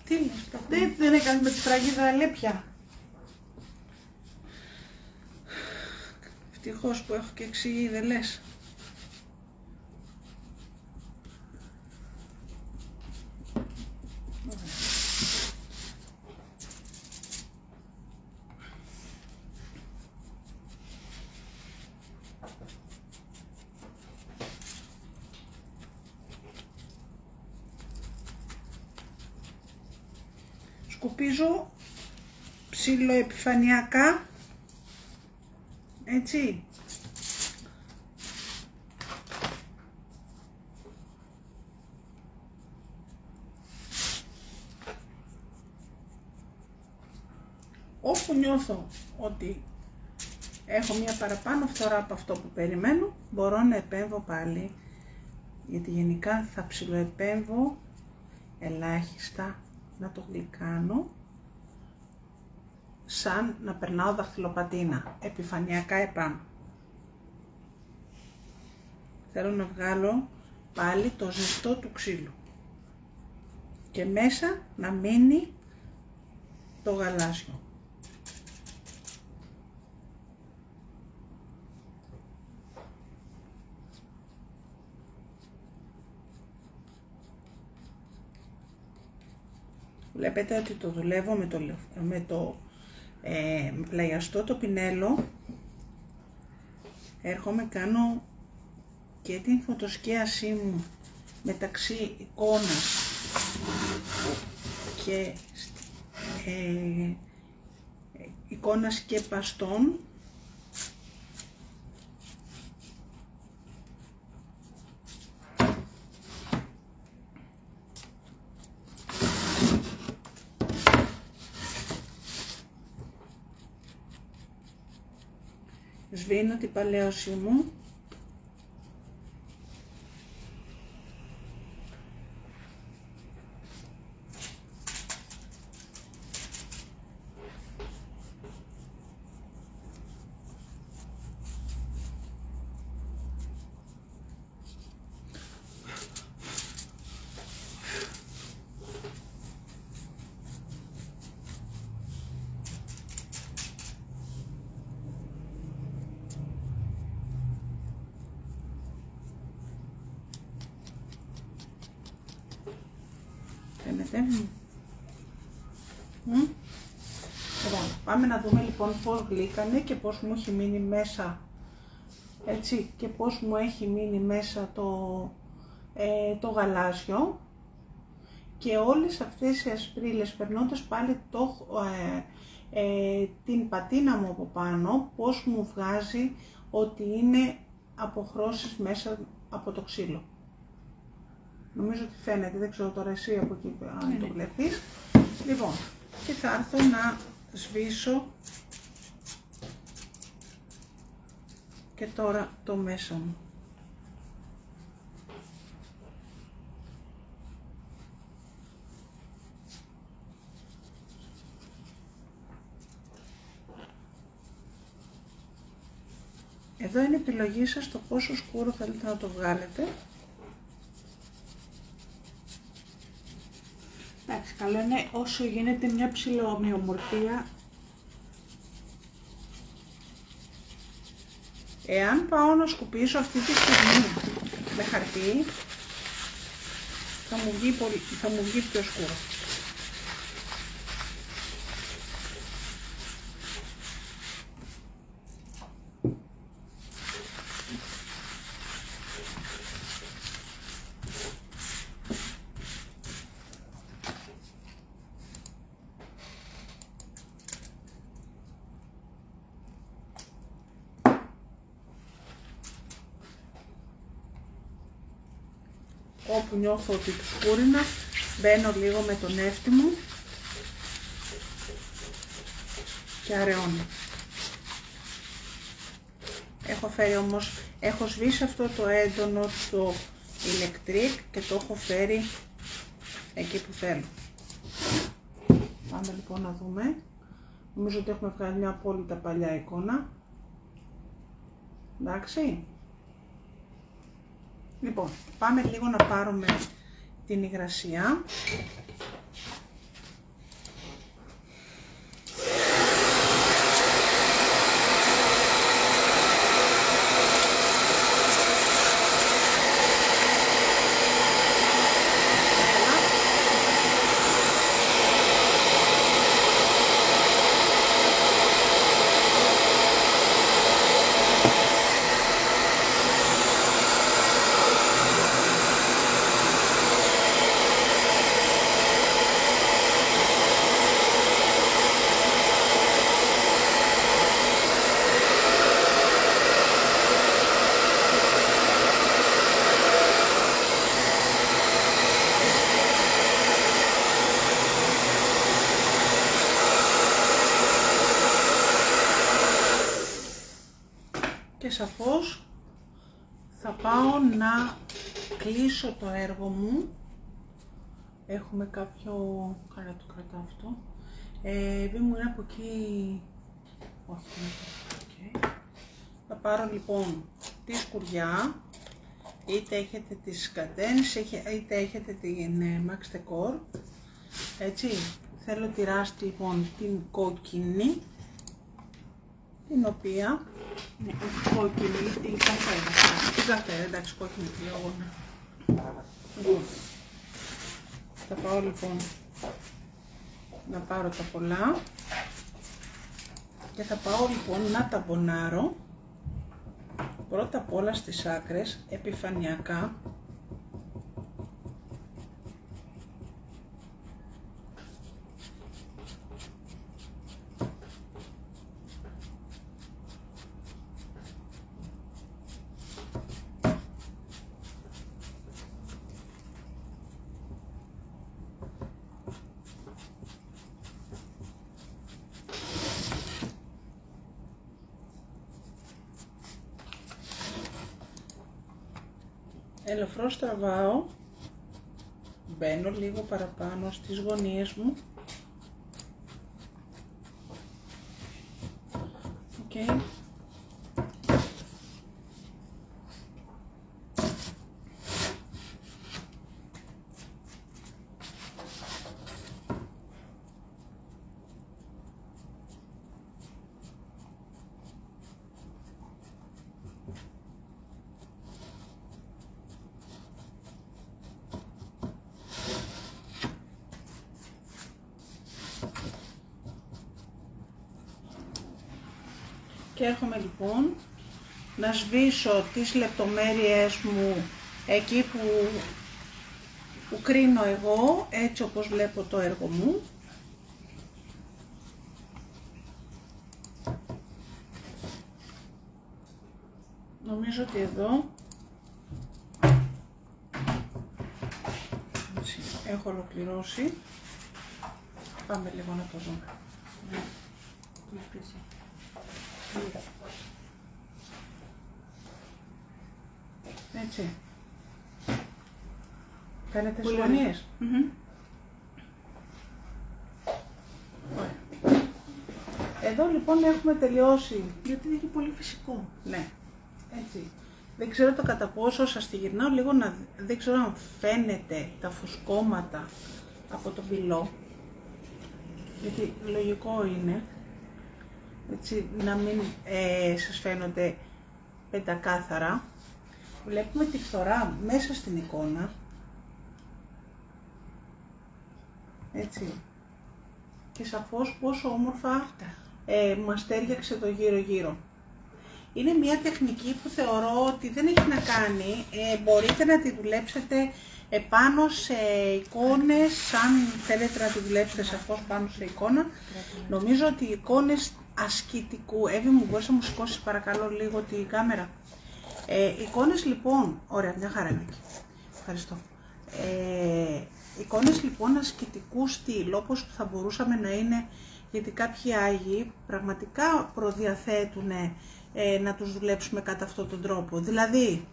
Τι λες αυτό; Δεν, δεν έκανε με τη φραγίδα λέπια. Ευτυχώς που έχω και εξηγεί, δεν λες. Σκουπίζω ψιλοεπιφανειακά έτσι. Όπου νιώθω ότι έχω μια παραπάνω φθορά από αυτό που περιμένω, μπορώ να επέμβω πάλι, γιατί γενικά θα ψιλοεπέμβω ελάχιστα, να το γλυκάνω σαν να περνάω δαχτυλοπατίνα, επιφανειακά επάνω. Θέλω να βγάλω πάλι το ζεστό του ξύλου και μέσα να μείνει το γαλάζιο. Βλέπετε ότι το δουλεύω με το, λευ- με το ε, με πλαγιαστό το πινέλο. Έρχομαι, κάνω και την φωτοσκίασή μου μεταξύ εικόνας και ε, ε, εικόνας και παστών σβήνω την παλαίωση μου να δούμε λοιπόν πώς γλύκανε και πώς μου έχει μείνει μέσα έτσι και πώς μου έχει μείνει μέσα το, ε, το γαλάζιο και όλες αυτές οι ασπρίλες περνώντας πάλι το, ε, ε, την πατίνα μου από πάνω πώς μου βγάζει ότι είναι αποχρώσεις μέσα από το ξύλο. Νομίζω ότι φαίνεται, δεν ξέρω τώρα εσύ από εκεί αν Ναι, το ναι. βλέπεις. Λοιπόν, και θα έρθω να σβήσω και τώρα το μέσα μου. Εδώ είναι η επιλογή σας το πόσο σκούρο θέλετε να το βγάλετε. Εντάξει, καλό είναι όσο γίνεται μια ψηλοομοιομορφία. Εάν πάω να σκουπίσω αυτή τη στιγμή με χαρτί, θα μου βγει, πολύ, θα μου βγει πιο σκούρο. Όπου νιώθω ότι του σκούρινα, μπαίνω λίγο με τον έφτη μου και αραιώνω. Έχω φέρει όμως, έχω σβήσει αυτό το έντονο το ηλεκτρικ και το έχω φέρει εκεί που θέλω. Πάμε λοιπόν να δούμε. Νομίζω ότι έχουμε βγάλει μια απόλυτα παλιά εικόνα. Εντάξει. Λοιπόν, πάμε λίγο να πάρουμε την υγρασία. Σαφώς θα πάω να κλείσω το έργο μου. Έχουμε κάποιο... Καλά το κρατάω αυτό. Ε, επειδή μου είναι από εκεί... Όχι, δεν είναι από εκεί. Θα πάρω λοιπόν τη σκουριά, είτε έχετε τις κατένες, είτε έχετε την ε, Max Decor. Έτσι, θέλω τη ράστη λοιπόν την κόκκινη, την οποία Ναι, όχι κόκκινη, την καφέ. την καφέ, εντάξει, κόκκινη τη λέω εγώ. ναι. Λοιπόν, θα πάω λοιπόν να πάρω τα πολλά και θα πάω λοιπόν να τα μπονάρω πρώτα απ' όλα στις άκρες, επιφανειακά ελαφρώς τραβάω, μπαίνω λίγο παραπάνω στις γωνίες μου. Οκ. Να σβήσω τις λεπτομέρειες μου εκεί που, που κρίνω εγώ, έτσι όπως βλέπω το έργο μου. Νομίζω ότι εδώ έτσι, έχω ολοκληρώσει. Πάμε λίγο να το δούμε. Έτσι. Κάνετε Πολύ συμφωνίες. Μμμ. Ωραία. Εδώ λοιπόν έχουμε τελειώσει. Γιατί είναι και πολύ φυσικό. Ναι. Έτσι. Δεν ξέρω το κατά πόσο σας τη γυρνάω λίγο να δεν ξέρω αν φαίνεται τα φουσκώματα από τον πυλό. Γιατί λογικό είναι έτσι, να μην ε, σας φαίνονται πεντακάθαρα. Βλέπουμε τη φθορά μέσα στην εικόνα. Έτσι. Και σαφώς πόσο όμορφα ε, μας τέριαξε το γύρω-γύρω. Είναι μια τεχνική που θεωρώ ότι δεν έχει να κάνει, ε, μπορείτε να τη δουλέψετε επάνω σε εικόνες, αν θέλετε να τη δουλέψετε σαφώς πάνω σε εικόνα. Νομίζω ότι οι εικόνες ασκητικού, Εύη μου μπορείς να μου σηκώσεις παρακαλώ λίγο τη κάμερα. Ε, εικόνες λοιπόν, ωραία μια χαρά είναι εκεί, ευχαριστώ. Ε, εικόνες λοιπόν ασκητικού στυλ, όπως θα μπορούσαμε να είναι, γιατί κάποιοι Άγιοι πραγματικά προδιαθέτουν ε, να τους δουλέψουμε κατά αυτόν τον τρόπο. Δηλαδή,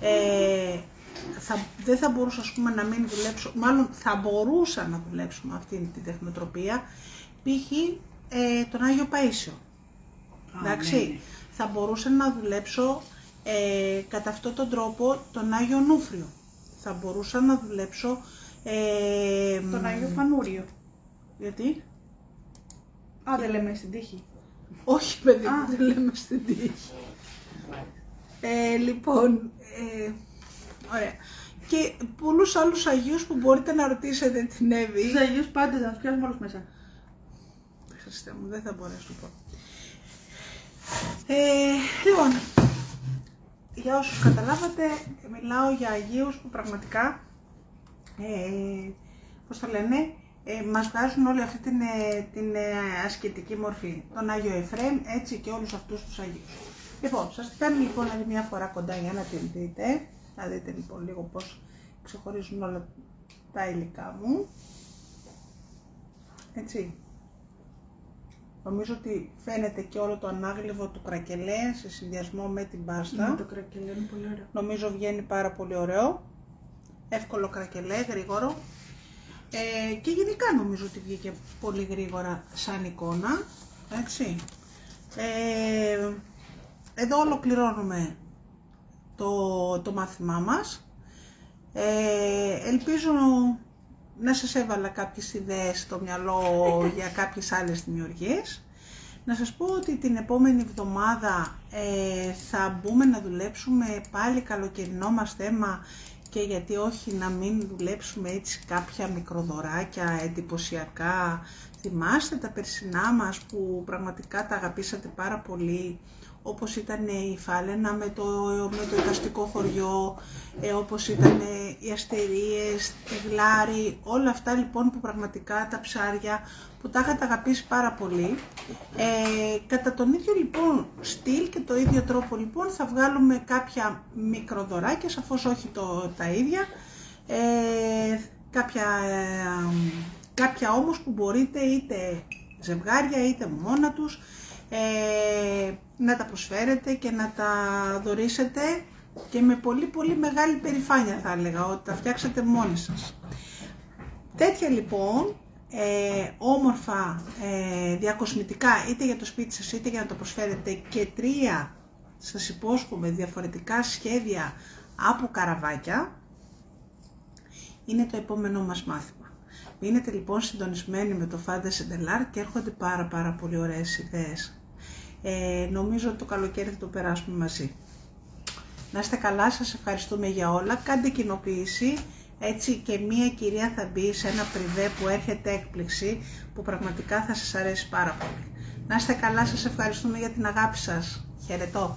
ε, θα, δεν θα μπορούσα ας πούμε, να μην δουλέψω, μάλλον θα μπορούσα να δουλέψω με αυτή την τεχνοτροπία, π.χ. Ε, τον Άγιο Παΐσιο. Εντάξει, ναι, ναι. θα μπορούσα να δουλέψω ε, κατά αυτόν τον τρόπο τον Άγιο Νούφριο. Θα μπορούσα να δουλέψω... Ε, Τον Άγιο Φανούριο. Γιατί; Α, δεν λέμε στην τύχη. Όχι παιδί μου, Α. δεν λέμε στην τύχη. Ε, λοιπόν, ε, ωραία. Και πολλούς άλλους Αγίους που μπορείτε να ρωτήσετε την Εύη. Τους Αγίους πάντες να τους πιάσουμε όλους μέσα. Χριστέ μου, δεν θα μπορέσω να πω. Ε, λοιπόν, για όσους καταλάβατε, μιλάω για Αγίους που πραγματικά, ε, πώς το λένε, ε, μας βγάζουν όλη αυτή την, ε, την ε, ασκητική μορφή. Τον Άγιο Εφραίμ, έτσι και όλους αυτούς τους Αγίους. Λοιπόν, σας τη φέρνω λοιπόν άλλη μια φορά κοντά για να την δείτε. Θα δείτε λοιπόν λίγο πώς ξεχωρίζουν όλα τα υλικά μου. Έτσι. Νομίζω ότι φαίνεται και όλο το ανάγλυβο του κρακελέ σε συνδυασμό με την πάστα. Ναι, το κρακελέ είναι πολύ ωραίο. Νομίζω βγαίνει πάρα πολύ ωραίο. Εύκολο κρακελέ, γρήγορο. Ε, και γενικά νομίζω ότι βγήκε πολύ γρήγορα σαν εικόνα. Έτσι. Ε, εδώ ολοκληρώνουμε το, το μάθημά μας. Ε, ελπίζω να σας έβαλα κάποιες ιδέες στο μυαλό για κάποιες άλλες δημιουργίες. Να σας πω ότι την επόμενη εβδομάδα ε, θα μπούμε να δουλέψουμε πάλι καλοκαιρινό μας θέμα και γιατί όχι να μην δουλέψουμε έτσι κάποια μικροδωράκια εντυπωσιακά. Θυμάστε τα περσινά μας που πραγματικά τα αγαπήσατε πάρα πολύ όπως ήταν η Φάλαινα με το, με το εικαστικό χωριό, ε, όπως ήταν οι αστερίες, τη γλάρη, όλα αυτά λοιπόν που πραγματικά τα ψάρια που τα είχατε αγαπήσει πάρα πολύ. Ε, κατά τον ίδιο λοιπόν στυλ και το ίδιο τρόπο λοιπόν θα βγάλουμε κάποια μικροδωράκια, σαφώς όχι το, τα ίδια, ε, κάποια, ε, κάποια όμως που μπορείτε είτε ζευγάρια είτε μόνα τους, ε, να τα προσφέρετε και να τα δωρήσετε και με πολύ πολύ μεγάλη περηφάνεια θα έλεγα ότι τα φτιάξετε μόνοι σας. Τέτοια λοιπόν ε, όμορφα ε, διακοσμητικά είτε για το σπίτι σας είτε για να το προσφέρετε και τρία σας υπόσχομαι διαφορετικά σχέδια από καραβάκια είναι το επόμενό μας μάθημα. Μείνετε λοιπόν συντονισμένοι με το Fantasy Delar και έρχονται πάρα πάρα πολύ ωραίες ιδέες. Ε, νομίζω ότι το καλοκαίρι θα το περάσουμε μαζί. Να είστε καλά, σας ευχαριστούμε για όλα. Κάντε κοινοποίηση, έτσι και μία κυρία θα μπει σε ένα πριβέ που έρχεται έκπληξη που πραγματικά θα σας αρέσει πάρα πολύ. Να είστε καλά, σας ευχαριστούμε για την αγάπη σας. Χαιρετώ.